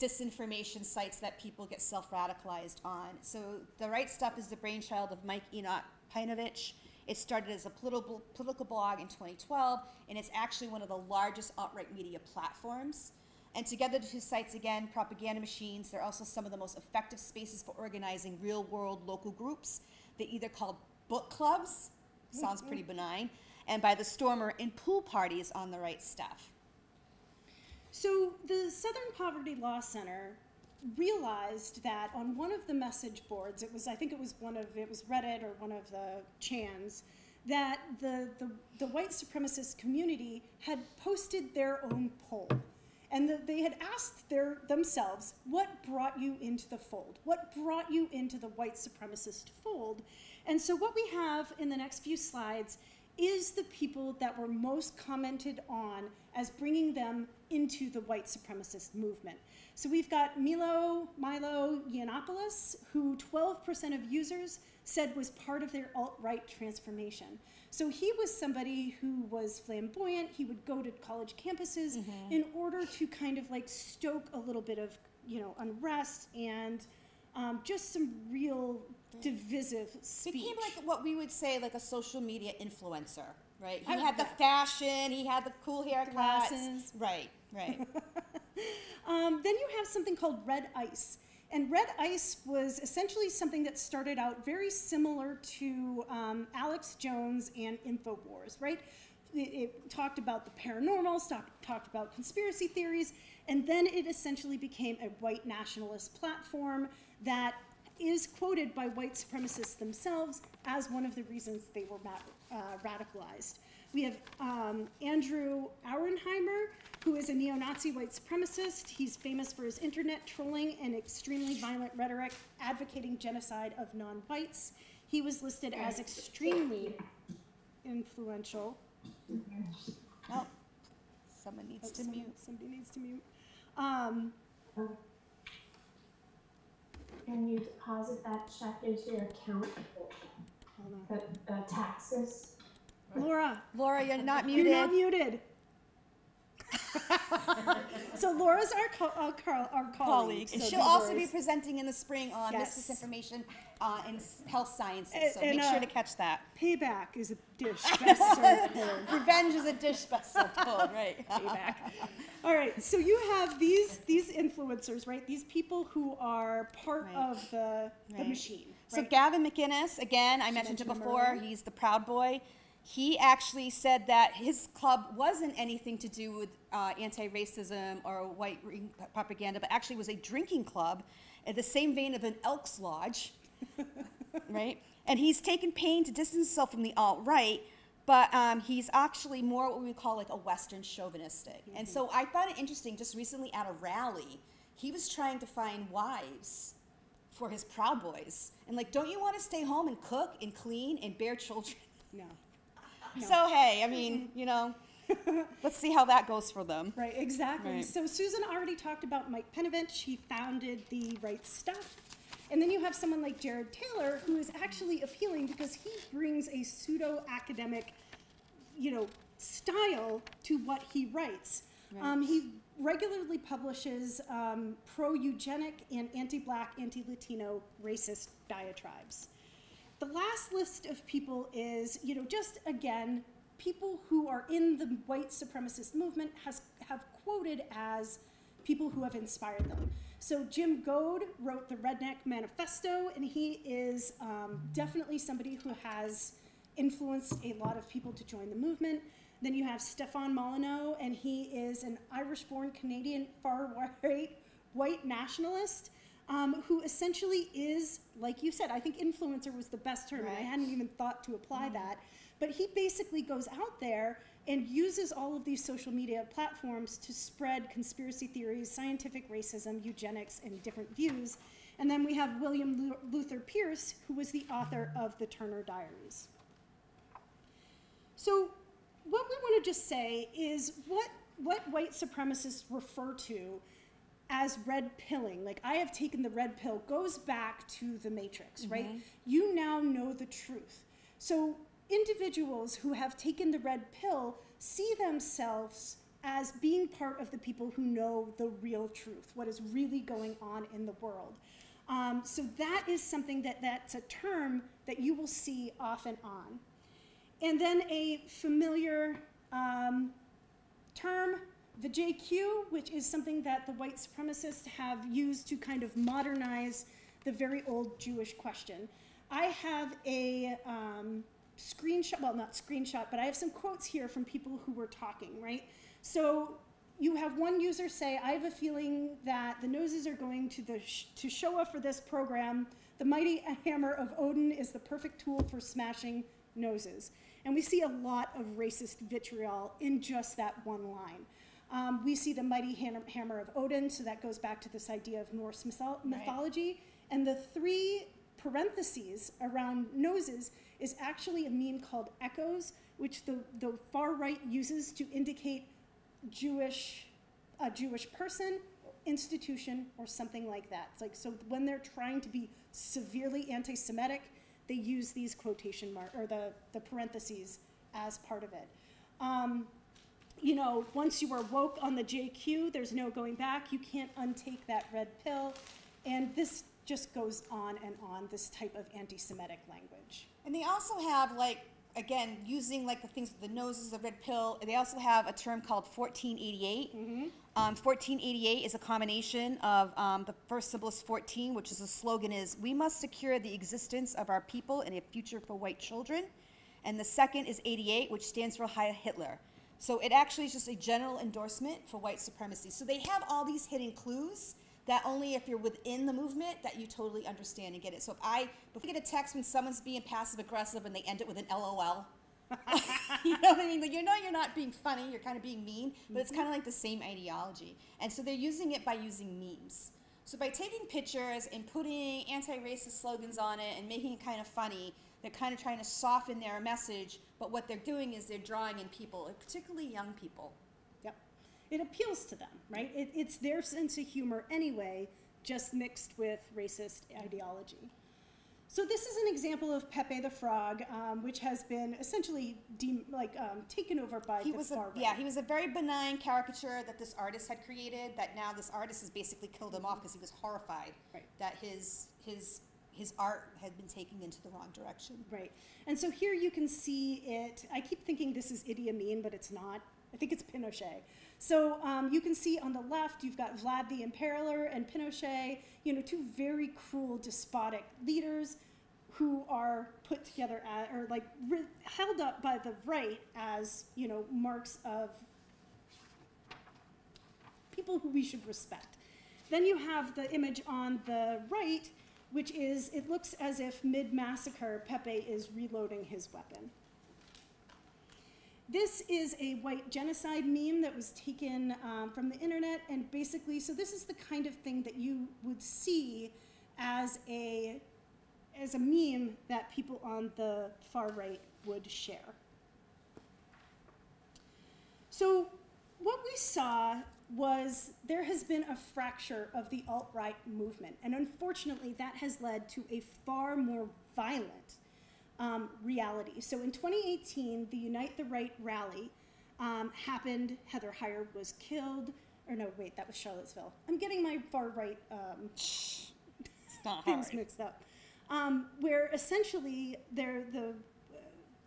disinformation sites that people get self-radicalized on. So the right stuff is the brainchild of Mike Enoch Peinovich. It started as a political political blog in 2012, and it's actually one of the largest alt-right media platforms. And together, the two sites again, propaganda machines. They're also some of the most effective spaces for organizing real-world local groups. They either called book clubs, sounds pretty mm-hmm. benign, and by the stormer in pool parties on the right stuff. So the Southern Poverty Law Center realized that on one of the message boards, it was I think it was one of it was Reddit or one of the Chans, that the the, the white supremacist community had posted their own poll. And that they had asked their themselves, what brought you into the fold? What brought you into the white supremacist fold? And so what we have in the next few slides is the people that were most commented on as bringing them into the white supremacist movement. So we've got Milo Milo Yiannopoulos, who 12% of users said was part of their alt-right transformation. So he was somebody who was flamboyant. He would go to college campuses in order to kind of like stoke a little bit of you know unrest and um, just some real divisive speech. Became like what we would say like a social media influencer, right? He I had the that. fashion, he had the cool haircuts. Glasses. Right, right. Um, then you have something called red ice. And red ice was essentially something that started out very similar to um, Alex Jones and InfoWars, right? It, it talked about the paranormal, talk, talked about conspiracy theories, and then it essentially became a white nationalist platform that is quoted by white supremacists themselves as one of the reasons they were uh, radicalized. We have um, Andrew Auernheimer, who is a neo Nazi white supremacist. He's famous for his internet trolling and extremely violent rhetoric advocating genocide of non whites. He was listed as extremely influential. oh, someone needs Oh, to somebody- mute. Somebody needs to mute. Um, Can you deposit that check into your account, hold on. the, the taxes? Laura, Laura, you're not muted. you're muted. not muted. so Laura's our, co- our, co- our colleague. colleague, and so she'll no also be presenting in the spring on Yes. misinformation uh, in health sciences. And- so and, make sure uh, to catch that. Payback is a dish best served cold. Revenge is a dish best served cold, right? Payback. All right, so you have these these influencers, right? These people who are part Right. of the the Right. machine. So right? Gavin McInnes, again, I mentioned him before. He's the Proud Boy. He actually said that his club wasn't anything to do with uh, anti-racism or white propaganda, but actually was a drinking club, in the same vein of an Elks Lodge, right? And he's taken pain to distance himself from the alt-right, but um, he's actually more what we would call like a Western chauvinistic. And so I found it interesting. Just recently at a rally, he was trying to find wives for his Proud Boys. And like, don't you want to stay home and cook and clean and bear children? no. So hey, I mean, you know, Let's see how that goes for them. Right, exactly. Right. So Susan already talked about Mike Peinovich. He founded the Right Stuff. And then you have someone like Jared Taylor, who is actually appealing because he brings a pseudo academic, you know, style to what he writes. Um, he regularly publishes um, pro eugenic and anti black, anti Latino racist diatribes. The last list of people is, you know, just again, people who are in the white supremacist movement has have quoted as people who have inspired them. So Jim Goad wrote the Redneck Manifesto, and he is um, definitely somebody who has influenced a lot of people to join the movement. Then you have Stefan Molyneux, and he is an Irish-born Canadian far-right white nationalist um, who essentially is, like you said, I think influencer was the best term, and I hadn't even thought to apply that. But he basically goes out there and uses all of these social media platforms to spread conspiracy theories, scientific racism, eugenics, and different views. And then we have William Luther Pierce, who was the author of the Turner Diaries. So, what we want to just say is what what white supremacists refer to as red pilling, like I have taken the red pill, goes back to the matrix, right? Mm-hmm. You now know the truth. So, individuals who have taken the red pill see themselves as being part of the people who know the real truth, what is really going on in the world. Um, so that is something that that's a term that you will see off and on. And then a familiar um, term, the JQ, which is something that the white supremacists have used to kind of modernize the very old Jewish question. I have a um, screenshot, well, not screenshot, but I have some quotes here from people who were talking, right? So you have one user say, I have a feeling that the noses are going to the sh- to Shoah for this program. The mighty hammer of Odin is the perfect tool for smashing noses. And we see a lot of racist vitriol in just that one line. Um, we see the mighty ham- hammer of Odin, so that goes back to this idea of Norse mythol- mythology. And the three parentheses around noses is actually a meme called echoes, which the, the far right uses to indicate Jewish, a Jewish person, institution, or something like that. It's like so when they're trying to be severely anti-Semitic, they use these quotation mark or the the parentheses as part of it. Um, you know, once you are woke on the JQ, there's no going back. You can't untake that red pill, and this just goes on and on. This type of anti-Semitic language. And they also have like again using like the things with the noses, the red pill. They also have a term called 1488. Um, 1488 is a combination of um, the first symbol is 14, which is the slogan is "We must secure the existence of our people and a future for white children," and the second is 88, which stands for Heil Hitler. So it actually is just a general endorsement for white supremacy. So they have all these hidden clues that only if you're within the movement that you totally understand and get it. So if I if I get a text when someone's being passive aggressive and they end it with an LOL, you know what I mean? Like you know you're not being funny, you're kind of being mean, but it's kind of mm-hmm. like the same ideology. And so they're using it by using memes. So by taking pictures and putting anti-racist slogans on it and making it kind of funny, they're kind of trying to soften their message. But what they're doing is they're drawing in people, particularly young people. It appeals to them, right? It, it's their sense of humor anyway, just mixed with racist ideology. So this is an example of Pepe the Frog, um, which has been essentially like um, taken over by He the was a, right. yeah, he was a very benign caricature that this artist had created. That now this artist has basically killed him off because he was horrified Right. that his his his art had been taken into the wrong direction. Right. And so here you can see it. I keep thinking this is Idi Amin, but it's not. I think it's Pinochet. So um, you can see on the left, you've got Vlad the Impaler and Pinochet, you know, two very cruel, despotic leaders who are put together at, or like held up by the right as, you know, marks of people who we should respect. Then you have the image on the right, which is it looks as if mid massacre Pepe is reloading his weapon. This is a white genocide meme that was taken um, from the internet, and basically, so this is the kind of thing that you would see as a as a meme that people on the far right would share. So, what we saw was there has been a fracture of the alt right movement, and unfortunately, that has led to a far more violent um, reality. So, in 2018, the Unite the Right rally um, happened. Heather Heyer was killed. Or, no, wait, that was Charlottesville. I'm getting my far right um, things hard. mixed up. Um, where essentially they're the uh,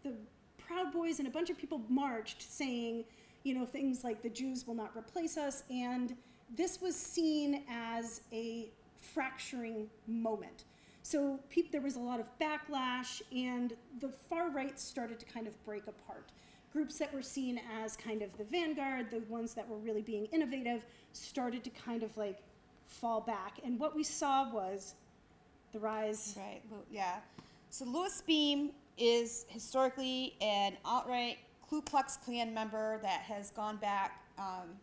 the Proud Boys and a bunch of people marched saying, you know, things like the Jews will not replace us, and this was seen as a fracturing moment. So there was a lot of backlash, and the far right started to kind of break apart. Groups that were seen as kind of the vanguard, the ones that were really being innovative, started to kind of like fall back. And what we saw was the rise. Right. Yeah. So Louis Beam is historically an outright Ku Klux Klan member that has gone back um,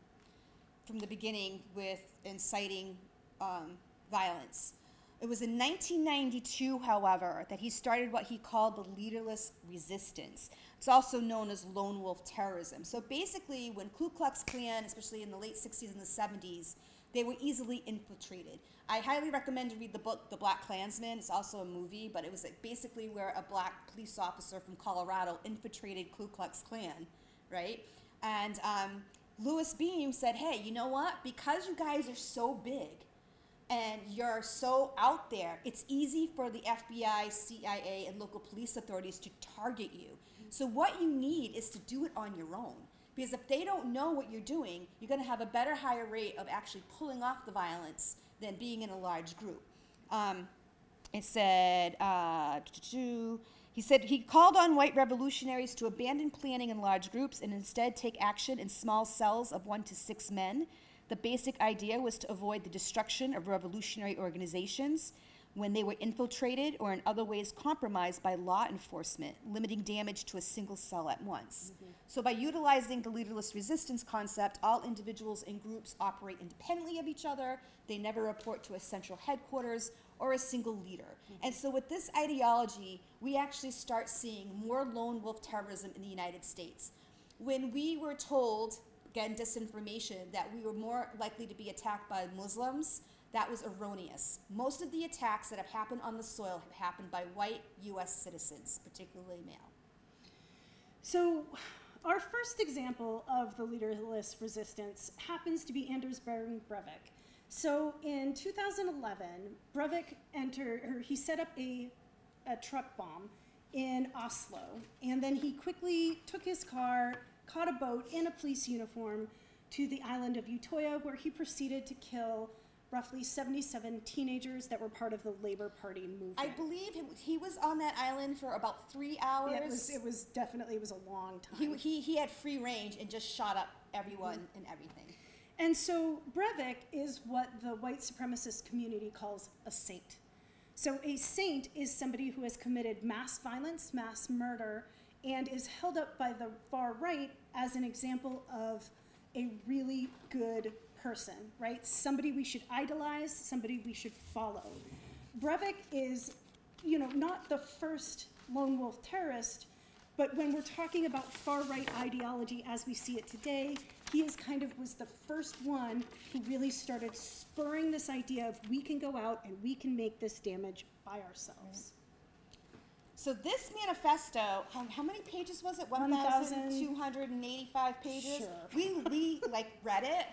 from the beginning with inciting um, violence. It was in 1992, however, that he started what he called the leaderless resistance. It's also known as lone wolf terrorism. So basically, when Ku Klux Klan, especially in the late 60s and the 70s, they were easily infiltrated. I highly recommend to read the book The Black Klansman. It's also a movie, but it was like basically where a black police officer from Colorado infiltrated Ku Klux Klan, right? And um, Louis Beam said, "Hey, you know what? Because you guys are so big, and you're so out there, it's easy for the FBI, CIA, and local police authorities to target you. So, what you need is to do it on your own. Because if they don't know what you're doing, you're going to have a better, higher rate of actually pulling off the violence than being in a large group. Um, it said, uh, he said he called on white revolutionaries to abandon planning in large groups and instead take action in small cells of one to six men. The basic idea was to avoid the destruction of revolutionary organizations when they were infiltrated or in other ways compromised by law enforcement, limiting damage to a single cell at once. Mm-hmm. So, by utilizing the leaderless resistance concept, all individuals and groups operate independently of each other. They never report to a central headquarters or a single leader. Mm-hmm. And so, with this ideology, we actually start seeing more lone wolf terrorism in the United States. When we were told, again, disinformation, that we were more likely to be attacked by Muslims, that was erroneous. Most of the attacks that have happened on the soil have happened by white U.S. citizens, particularly male. So, our first example of the leaderless resistance happens to be Anders Behring Breivik. So, in 2011, Breivik entered, or he set up a, a truck bomb in Oslo, and then he quickly took his car, caught a boat in a police uniform to the island of Utoya, where he proceeded to kill roughly 77 teenagers that were part of the Labor Party movement. I believe he, he was on that island for about three hours. Yeah, it was, it was definitely it was a long time. he, he, he had free range and just shot up everyone mm-hmm. and everything. And so Breivik is what the white supremacist community calls a saint. So a saint is somebody who has committed mass violence, mass murder, and is held up by the far right as an example of a really good person, right? Somebody we should idolize, somebody we should follow. Breivik is, you know, not the first lone wolf terrorist, but when we're talking about far right ideology as we see it today, he is kind of was the first one who really started spurring this idea of we can go out and we can make this damage by ourselves. So this manifesto, how, how many pages was it? 1,285 pages? Sure. We, we like read it,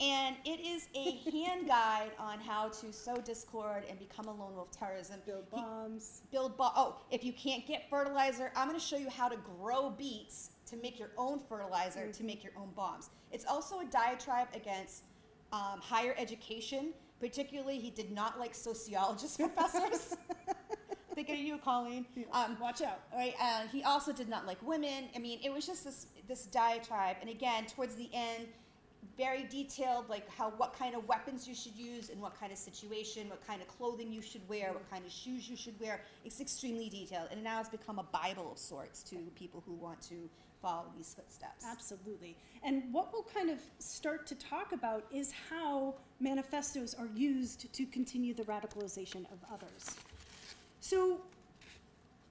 and it is a hand guide on how to sow discord and become a lone wolf terrorism. Build He- bombs. build bo- oh if you can't get fertilizer i'm going to show you how to grow beets to make your own fertilizer to make your own bombs it's also a diatribe against um, higher education particularly he did not like sociologist professors thinking of you colleen. Um, Watch out. right? Uh, he also did not like women. I mean it was just this this diatribe. And again towards the end very detailed like how what kind of weapons you should use in what kind of situation what kind of clothing you should wear what kind of shoes you should wear. It's extremely detailed. And now it's become a bible of sorts to people who want to follow these footsteps. Absolutely. And what we'll kind of start to talk about is how manifestos are used to continue the radicalization of others. So,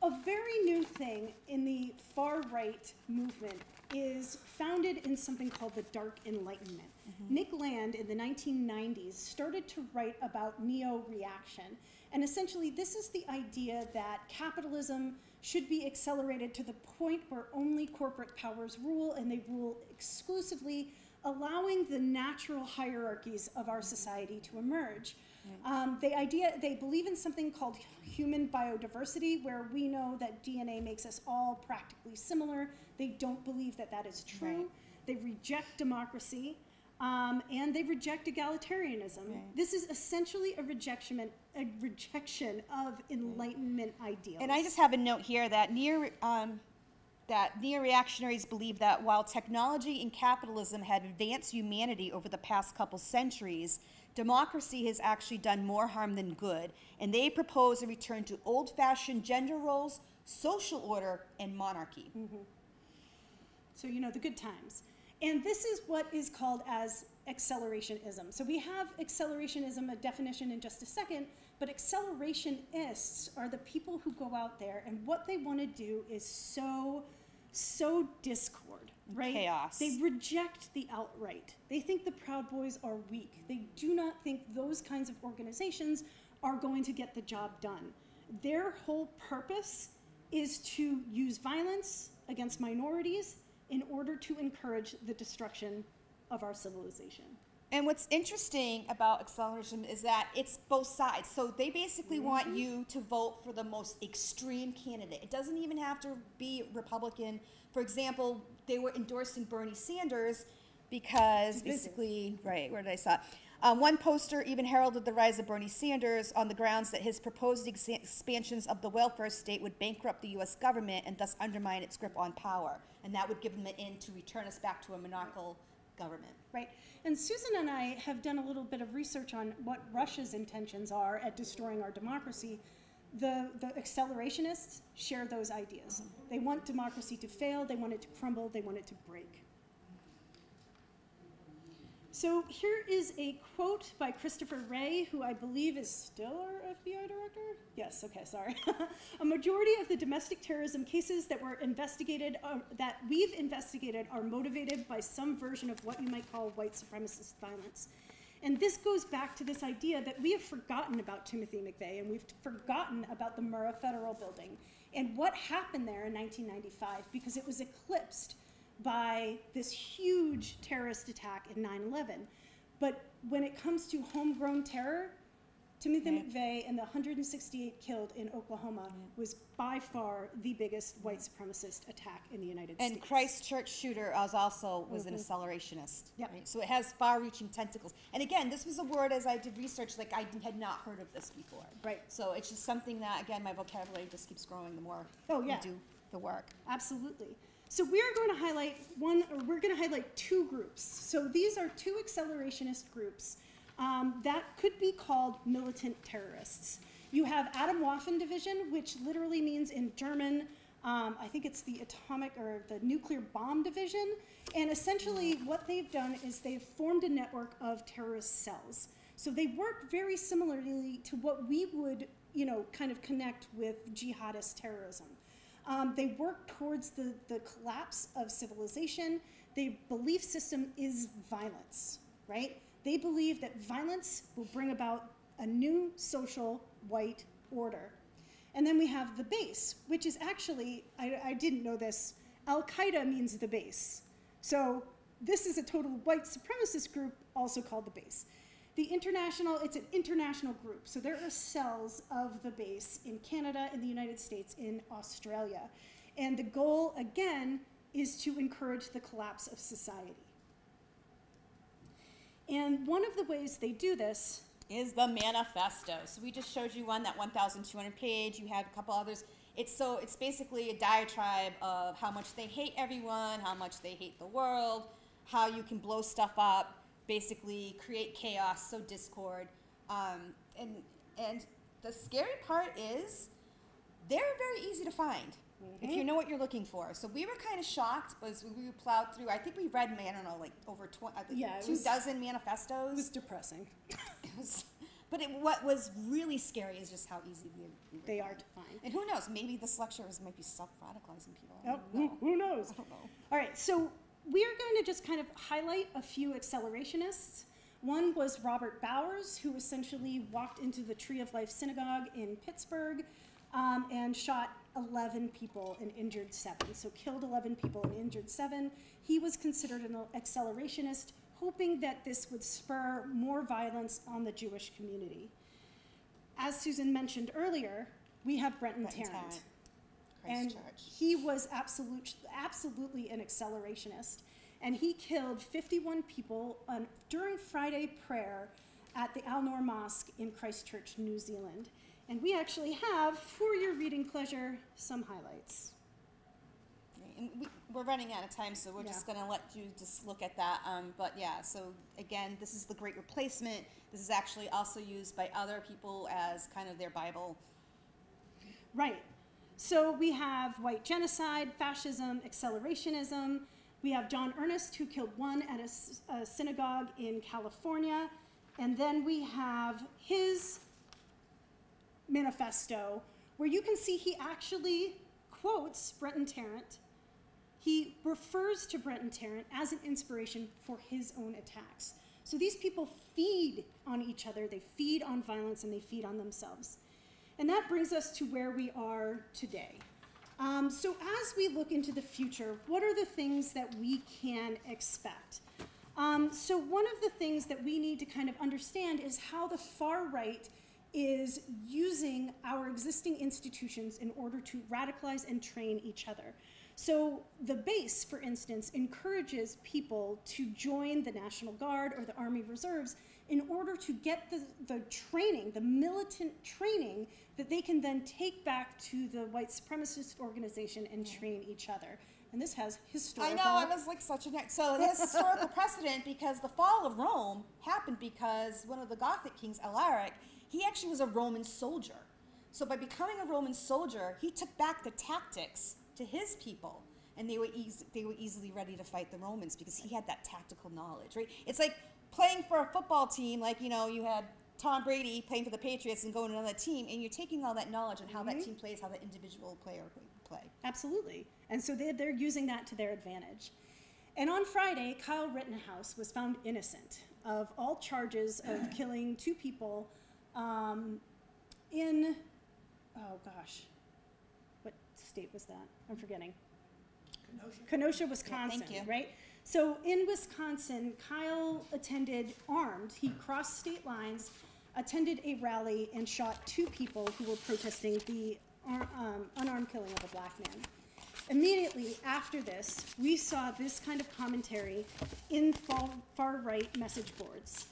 a very new thing in the far right movement is founded in something called the Dark Enlightenment. Mm-hmm. Nick Land in the 1990s started to write about neo reaction. And essentially, this is the idea that capitalism should be accelerated to the point where only corporate powers rule and they rule exclusively, allowing the natural hierarchies of our society to emerge. Um, the idea, they believe in something called human biodiversity, where we know that DNA makes us all practically similar. They don't believe that that is true. Right. They reject democracy. Um, and they reject egalitarianism. Right. This is essentially a rejection, a rejection of Enlightenment ideals. And I just have a note here that near um, that neo-reactionaries believe that while technology and capitalism had advanced humanity over the past couple centuries, democracy has actually done more harm than good, and they propose a return to old-fashioned gender roles, social order, and monarchy. Mm-hmm. So you know the good times. And this is what is called as accelerationism. So we have accelerationism, a definition in just a second, but accelerationists are the people who go out there and what they want to do is sow, sow discord, right? Chaos. They reject the outright. They think the Proud Boys are weak. They do not think those kinds of organizations are going to get the job done. Their whole purpose is to use violence against minorities in order to encourage the destruction of our civilization. And what's interesting about acceleration is that it's both sides. So they basically mm-hmm. want you to vote for the most extreme candidate. It doesn't even have to be Republican. For example, they were endorsing Bernie Sanders because basically, right, where did I saw it? Um, one poster even heralded the rise of Bernie Sanders on the grounds that his proposed ex- expansions of the welfare state would bankrupt the U.S. government and thus undermine its grip on power. And that would give them an in to return us back to a monarchical government. Right. And Susan and I have done a little bit of research on what Russia's intentions are at destroying our democracy. The, the accelerationists share those ideas. They want democracy to fail, they want it to crumble, they want it to break. So here is a quote by Christopher Wray, who I believe is still our FBI director. Yes, okay, sorry. a majority of the domestic terrorism cases that were investigated, that we've investigated, are motivated by some version of what you might call white supremacist violence. And this goes back to this idea that we have forgotten about Timothy McVeigh and we've forgotten about the Murrah Federal Building and what happened there in 1995 because it was eclipsed by this huge terrorist attack in 9 11. But when it comes to homegrown terror, Timothy McVeigh and the 168 killed in Oklahoma was by far the biggest white supremacist attack in the United And States. And Christchurch shooter was also was an mm-hmm. accelerationist. Yep. right? So it has far-reaching tentacles. And again, this was a word as I did research, like I had not heard of this before. Right. So it's just something that again, my vocabulary just keeps growing the more Oh, yeah. we do the work. Absolutely. So we are going to highlight one, or we're going to highlight two groups. So these are two accelerationist groups um, that could be called militant terrorists. You have Atomwaffen Division, which literally means in German, um, I think it's the atomic or the nuclear bomb division. And essentially, what they've done is they've formed a network of terrorist cells. So they work very similarly to what we would, you know, kind of connect with jihadist terrorism. Um, they work towards the, the collapse of civilization. Their belief system is violence, right? They believe that violence will bring about a new social white order. And then we have the base, which is actually, I, I didn't know this, Al Qaeda means the base. So this is a total white supremacist group, also called the base. The international, it's an international group. So there are cells of the base in Canada, in the United States, in Australia. And the goal, again, is to encourage the collapse of society. And one of the ways they do this Is the manifesto. So we just showed you one, that 1,200 page. You had a couple others. It's so it's basically a diatribe of how much they hate everyone, how much they hate the world, how you can blow stuff up, basically create chaos, so discord, um, and and the scary part is they're very easy to find if you know what you're looking for. So we were kind of shocked as we plowed through. I think we read, I don't know, like over 20, Yeah, two was- dozen manifestos. it was depressing. It was- But it, what was really scary is just how easy we, we They are to find. And who knows? Maybe this lecturers might be self-radicalizing people. Oh, who, who knows? I don't know. All right, so we are going to just kind of highlight a few accelerationists. One was Robert Bowers, who essentially walked into the Tree of Life Synagogue in Pittsburgh um, and shot 11 people and injured seven. So killed 11 people and injured seven. He was considered an accelerationist, hoping that this would spur more violence on the Jewish community. As Susan mentioned earlier, we have Brenton, Brenton Tarrant. Tarrant. And Christchurch. he was absolute, absolutely an accelerationist. And he killed 51 people on, during Friday prayer at the Al Noor Mosque in Christchurch, New Zealand. And we actually have, for your reading pleasure, some highlights. And we, we're running out of time, so we're just going to let you just look at that. Um, but yeah, so again, this is the Great Replacement. This is actually also used by other people as kind of their Bible. Right. So we have white genocide, fascism, accelerationism. We have John Earnest, who killed one at a synagogue in California. And then we have his manifesto, where you can see he actually quotes Brenton Tarrant. He refers to Brenton Tarrant as an inspiration for his own attacks. So these people feed on each other, they feed on violence, and they feed on themselves. And that brings us to where we are today. Um, so, as we look into the future, what are the things that we can expect? Um, so, one of the things that we need to kind of understand is how the far right is using our existing institutions in order to radicalize and train each other. So, the base, for instance, encourages people to join the National Guard or the Army Reserves in order to get the, the training, the militant training, that they can then take back to the white supremacist organization and train each other. And this has historical. I know, I was like such a neck. So there's historical precedent because the fall of Rome happened because one of the Gothic kings, Alaric, he actually was a Roman soldier. So by becoming a Roman soldier, he took back the tactics to his people. And they were, eas- they were easily ready to fight the Romans because he had that tactical knowledge, right? It's like playing for a football team, like, you know, you had Tom Brady playing for the Patriots and going to another team, and you're taking all that knowledge and how that mm-hmm. team plays, how the individual player play. Absolutely. And so they, they're using that to their advantage. And on Friday, Kyle Rittenhouse was found innocent of all charges of killing two people um, in, oh gosh, what state was that? I'm forgetting. Kenosha, Kenosha, Wisconsin, you. right? So in Wisconsin, Kyle attended armed. He crossed state lines, attended a rally, and shot two people who were protesting the um, unarmed killing of a black man. Immediately after this, we saw this kind of commentary in far right message boards.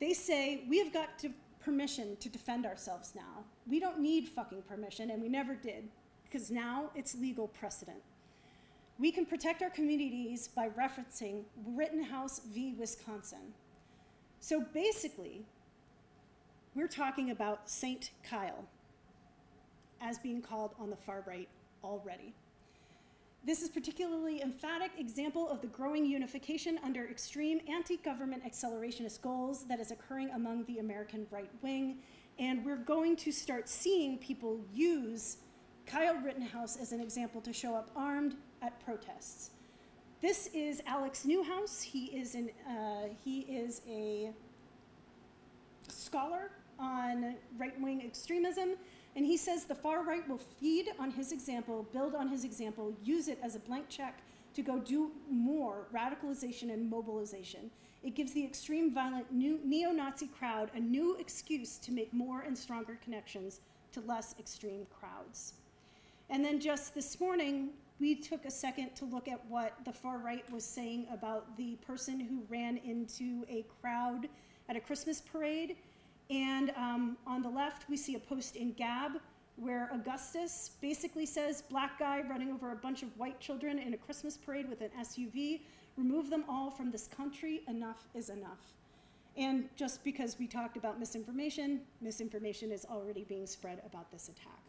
They say, we have got to permission to defend ourselves now. We don't need fucking permission, and we never did, because now it's legal precedent. We can protect our communities by referencing Rittenhouse v. Wisconsin. So basically, we're talking about St. Kyle as being called on the far right already. This is particularly emphatic example of the growing unification under extreme anti-government accelerationist goals that is occurring among the American right wing, and we're going to start seeing people use Kyle Rittenhouse as an example to show up armed at protests. This is Alex Newhouse. He is an uh, he is a scholar on right wing extremism, and he says the far right will feed on his example, build on his example, use it as a blank check to go do more radicalization and mobilization. It gives the extreme violent neo Nazi crowd a new excuse to make more and stronger connections to less extreme crowds. And then just this morning, we took a second to look at what the far right was saying about the person who ran into a crowd at a Christmas parade. And um, on the left, we see a post in Gab where Augustus basically says, Black guy running over a bunch of white children in a Christmas parade with an SUV, remove them all from this country, enough is enough. And just because we talked about misinformation, misinformation is already being spread about this attack.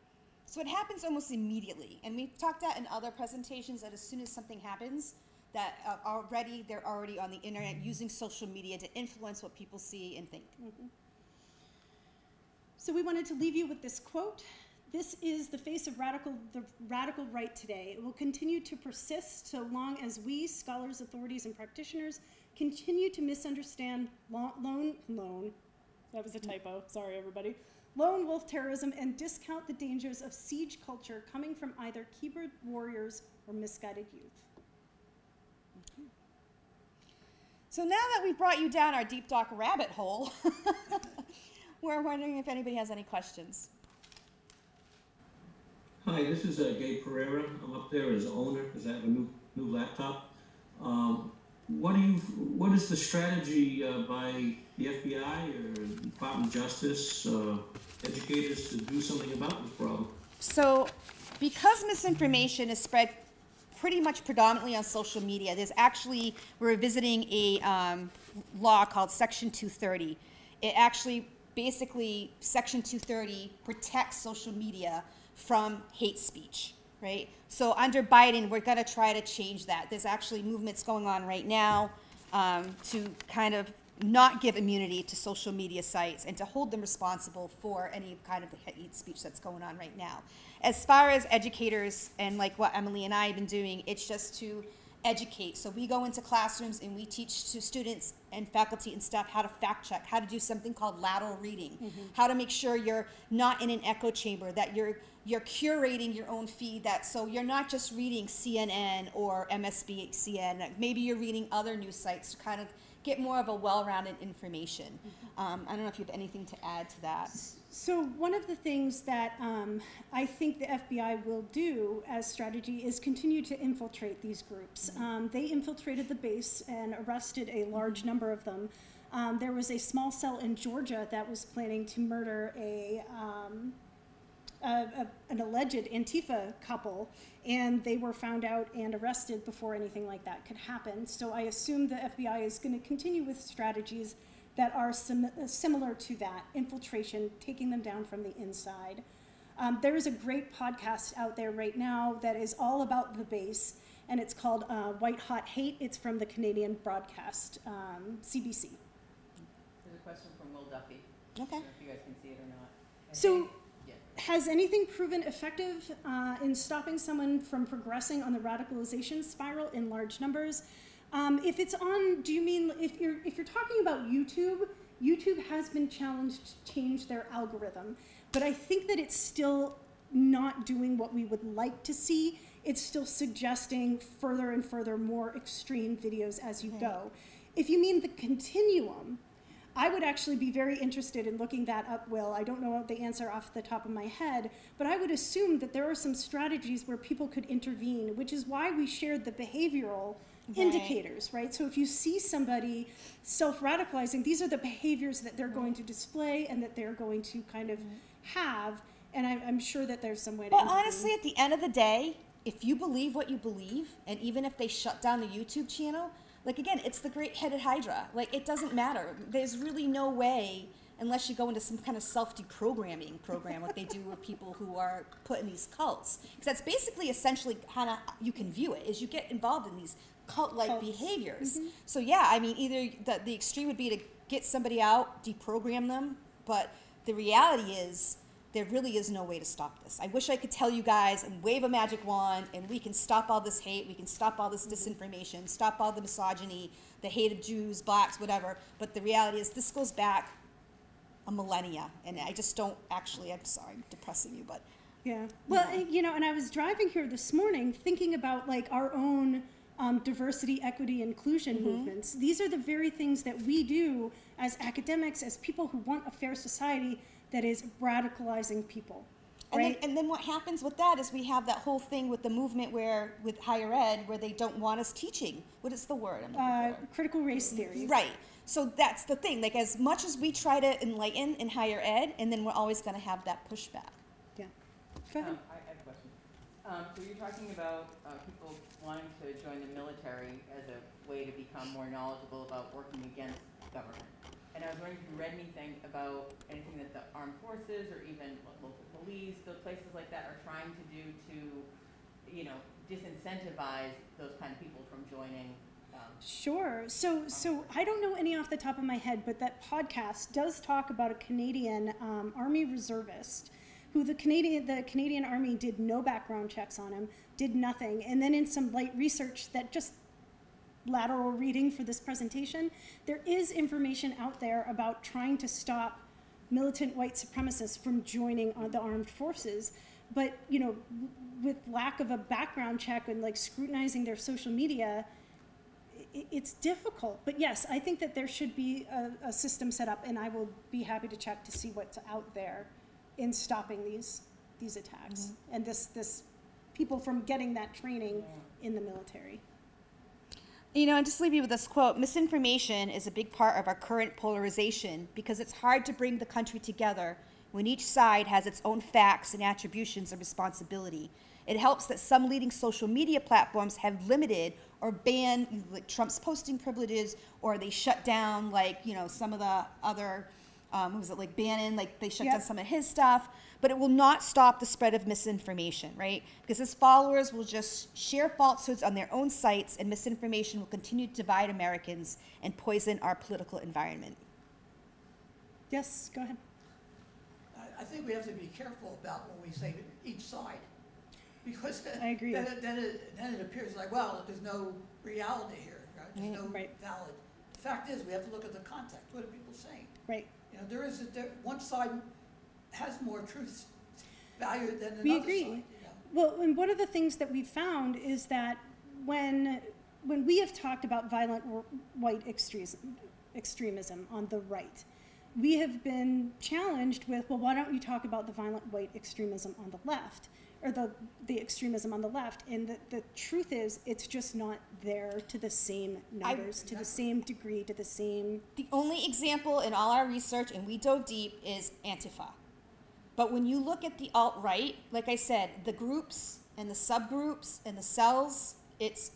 So it happens almost immediately, and we've talked that in other presentations that as soon as something happens, that uh, already they're already on the internet using social media to influence what people see and think. So we wanted to leave you with this quote. This is the face of radical, the radical right today. It will continue to persist so long as we, scholars, authorities, and practitioners, continue to misunderstand lo- lone, lone, that was a typo, sorry everybody, lone wolf terrorism and discount the dangers of siege culture coming from either keyboard warriors or misguided youth. So now that we've brought you down our deep dark rabbit hole, we're wondering if anybody has any questions. Hi, this is uh, Gabe Pereira. I'm up there as owner because I have a new new laptop. Um, what do you? What is the strategy uh, by the FBI or Department of Justice, uh, educators to do something about this problem? So, because misinformation is spread pretty much predominantly on social media, there's actually, we're visiting a um, law called Section 230. It actually, basically, Section 230 protects social media from hate speech, right? So, under Biden, we're going to try to change that. There's actually movements going on right now um, to kind of not give immunity to social media sites and to hold them responsible for any kind of hate speech that's going on right now. As far as educators and like what Emily and I have been doing, it's just to educate. So we go into classrooms and we teach to students and faculty and staff how to fact check, how to do something called lateral reading, mm-hmm. how to make sure you're not in an echo chamber, that you're you're curating your own feed that so you're not just reading CNN or MSNBC, maybe you're reading other news sites to kind of get more of a well-rounded information. Um, I don't know if you have anything to add to that. So one of the things that um, I think the FBI will do as strategy is continue to infiltrate these groups. Um, they infiltrated the base and arrested a large number of them. Um, there was a small cell in Georgia that was planning to murder a, a, an alleged Antifa couple, and they were found out and arrested before anything like that could happen. So I assume the FBI is going to continue with strategies that are sim- uh, similar to that infiltration, taking them down from the inside. Um, there is a great podcast out there right now that is all about the base, and it's called uh, White Hot Hate. It's from the Canadian broadcast, um, CBC. There's a question from Will Duffy. I Okay. don't know if you guys can see it or not. I So-. Has anything proven effective uh, in stopping someone from progressing on the radicalization spiral in large numbers? Um, if it's on, do you mean if you're if you're talking about YouTube? YouTube has been challenged to change their algorithm, but I think that it's still not doing what we would like to see. It's still suggesting further and further more extreme videos as you go. If you mean the continuum, I would actually be very interested in looking that up, Will. I don't know the answer off the top of my head, but I would assume that there are some strategies where people could intervene, which is why we shared the behavioral Right. indicators, right? So if you see somebody self radicalizing, these are the behaviors that they're going to display and that they're going to kind of mm-hmm. have. And I, I'm sure that there's some way to Well, intervene. honestly, at the end of the day, if you believe what you believe, and even if they shut down the YouTube channel, like again, it's the great headed hydra. Like it doesn't matter. There's really no way, unless you go into some kind of self deprogramming program, like they do with people who are put in these cults. Because that's basically essentially of you can view it is you get involved in these cult like Cults. Mm-hmm. behaviors. So yeah, I mean, either the, the extreme would be to get somebody out, deprogram them, but the reality is there really is no way to stop this. I wish I could tell you guys and wave a magic wand and we can stop all this hate, we can stop all this disinformation, stop all the misogyny, the hate of Jews, blacks, whatever. But the reality is this goes back a millennia and I just don't actually, I'm sorry, I'm depressing you, but Yeah. Well, and, you know, and I was driving here this morning thinking about like our own um, diversity, equity, inclusion Mm-hmm. movements. These are the very things that we do as academics, as people who want a fair society that is radicalizing people. And Right? then, and then what happens with that is we have that whole thing with the movement where, with higher ed, where they don't want us teaching. What is the word? I'm uh, critical race theory. Right. So that's the thing. Like, as much as we try to enlighten in higher ed, and then we're always going to have that pushback. Yeah. Go ahead. Um, I I have a question. Um, so you're talking about, uh, people wanting to join the military as a way to become more knowledgeable about working against government. And I was wondering if you read anything about anything that the armed forces or even local police, the places like that are trying to do to, you know, disincentivize those kind of people from joining um, Sure. So, so I don't know any off the top of my head, but that podcast does talk about a Canadian um, Army reservist who the Canadian the Canadian Army did no background checks on him, did nothing, and then in some light research that just lateral reading for this presentation, there is information out there about trying to stop militant white supremacists from joining the armed forces. But you know, with lack of a background check and like scrutinizing their social media, it's difficult. But yes, I think that there should be a, a system set up, and I will be happy to check to see what's out there in stopping these these attacks mm-hmm. and this this people from getting that training in the military. You know, and just leave you with this quote misinformation is a big part of our current polarization because it's hard to bring the country together when each side has its own facts and attributions of responsibility. It helps that some leading social media platforms have limited or banned like Trump's posting privileges, or they shut down like you know some of the other, um, who was it like Bannon, like they shut Yep. down some of his stuff. But it will not stop the spread of misinformation, right? Because his followers will just share falsehoods on their own sites, and misinformation will continue to divide Americans and poison our political environment. Yes, go ahead. I, I think we have to be careful about when we say each side. Because I agree. then, it- then it, then it appears like, well, there's no reality here, right? There's no Right. valid. The fact is, we have to look at the context. What are people saying? Right. Know, there is a, one side has more truth value than another We side. agree. you know? Well, and one of the things that we've found is that when when we have talked about violent white extremism, extremism on the right, we have been challenged with, well, why don't you talk about the violent white extremism on the left, or the the extremism on the left? And the, the truth is, it's just not there to the same I- numbers, to the same degree, to the same. The only example in all our research, and we dove deep, is Antifa. But when you look at the alt right, like I said, the groups and the subgroups and the cells, it's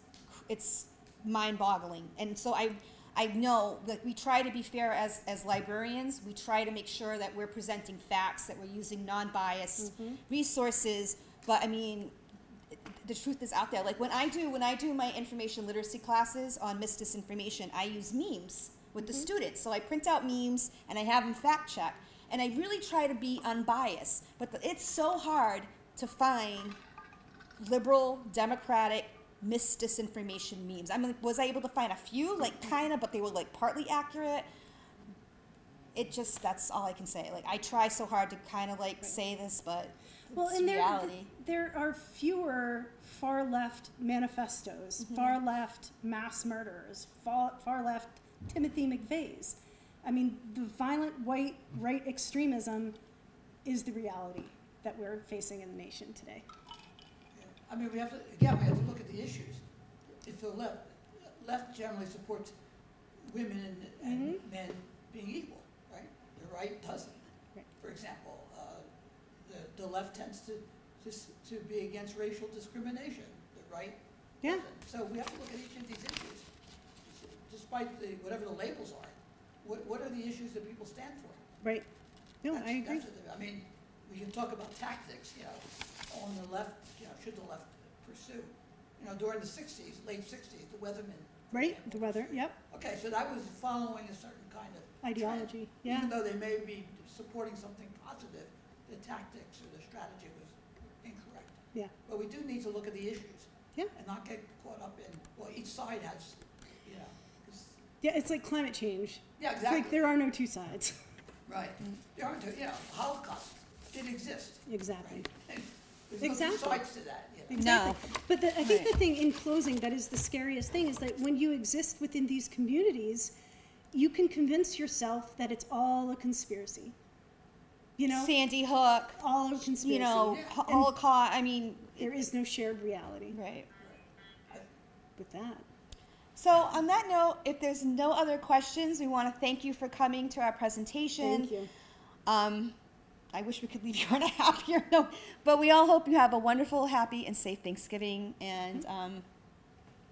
it's mind-boggling. And so I I know that we try to be fair as as librarians. We try to make sure that we're presenting facts, that we're using non-biased mm-hmm. resources. But I mean, the truth is out there. Like when I do when I do my information literacy classes on misdisinformation, I use memes with the mm-hmm. students. So I print out memes and I have them fact check. And I really try to be unbiased. But the, it's so hard to find liberal, democratic, misdisinformation memes. I mean, was I able to find a few, like kind of, but they were like partly accurate. It just that's all I can say. Like I try so hard to kind of like say this, but Well, it's and there, reality. there are fewer far left manifestos, mm-hmm. far left mass murderers, far, far left Timothy McVeigh's. I mean, the violent white right extremism is the reality that we're facing in the nation today. I mean, we have to, again, we have to look at the issues. If the left, left generally supports women and, and mm-hmm. men being equal, right? The right doesn't. Right. For example, the, left tends to, to, to be against racial discrimination, the right Yeah. doesn't. So we have to look at each of these issues, despite the, whatever the labels are. What, what are the issues that people stand for? Right? No, That's- I agree. the- I mean, we can talk about tactics, you know, on the left, you know, should the left pursue? You know, during the sixties, late sixties, the Weathermen. Right? example, The weather, pursued- yep. Okay, so that was following a certain kind of. trend. Ideology, yeah. Even though they may be supporting something positive, the tactics or the strategy was incorrect. Yeah. But we do need to look at the issues. Yeah. And not get caught up in, well, each side has, you know, 'cause- Yeah, it's like climate change. yeah, It's like exactly, there are no two sides. right. There aren't, you know, Holocaust did exist. Exactly. Right. There's no two Exactly. sides to that, you know. Exactly. But the, I think Right. the thing in closing that is the scariest thing is that when you exist within these communities, you can convince yourself that it's all a conspiracy. You know, Sandy Hook, all conspiracy. you know, Holocaust. I mean, there is no shared reality right. with that. So, on that note, if there's no other questions, we want to thank you for coming to our presentation. Thank you. Um, I wish we could leave you on a happier note, but we all hope you have a wonderful, happy, and safe Thanksgiving. And um,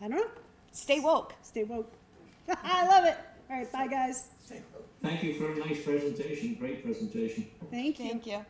I don't know. stay woke. Stay woke. I love it. All right, bye guys. Thank you for a nice presentation, great presentation. Thank you. Thank you.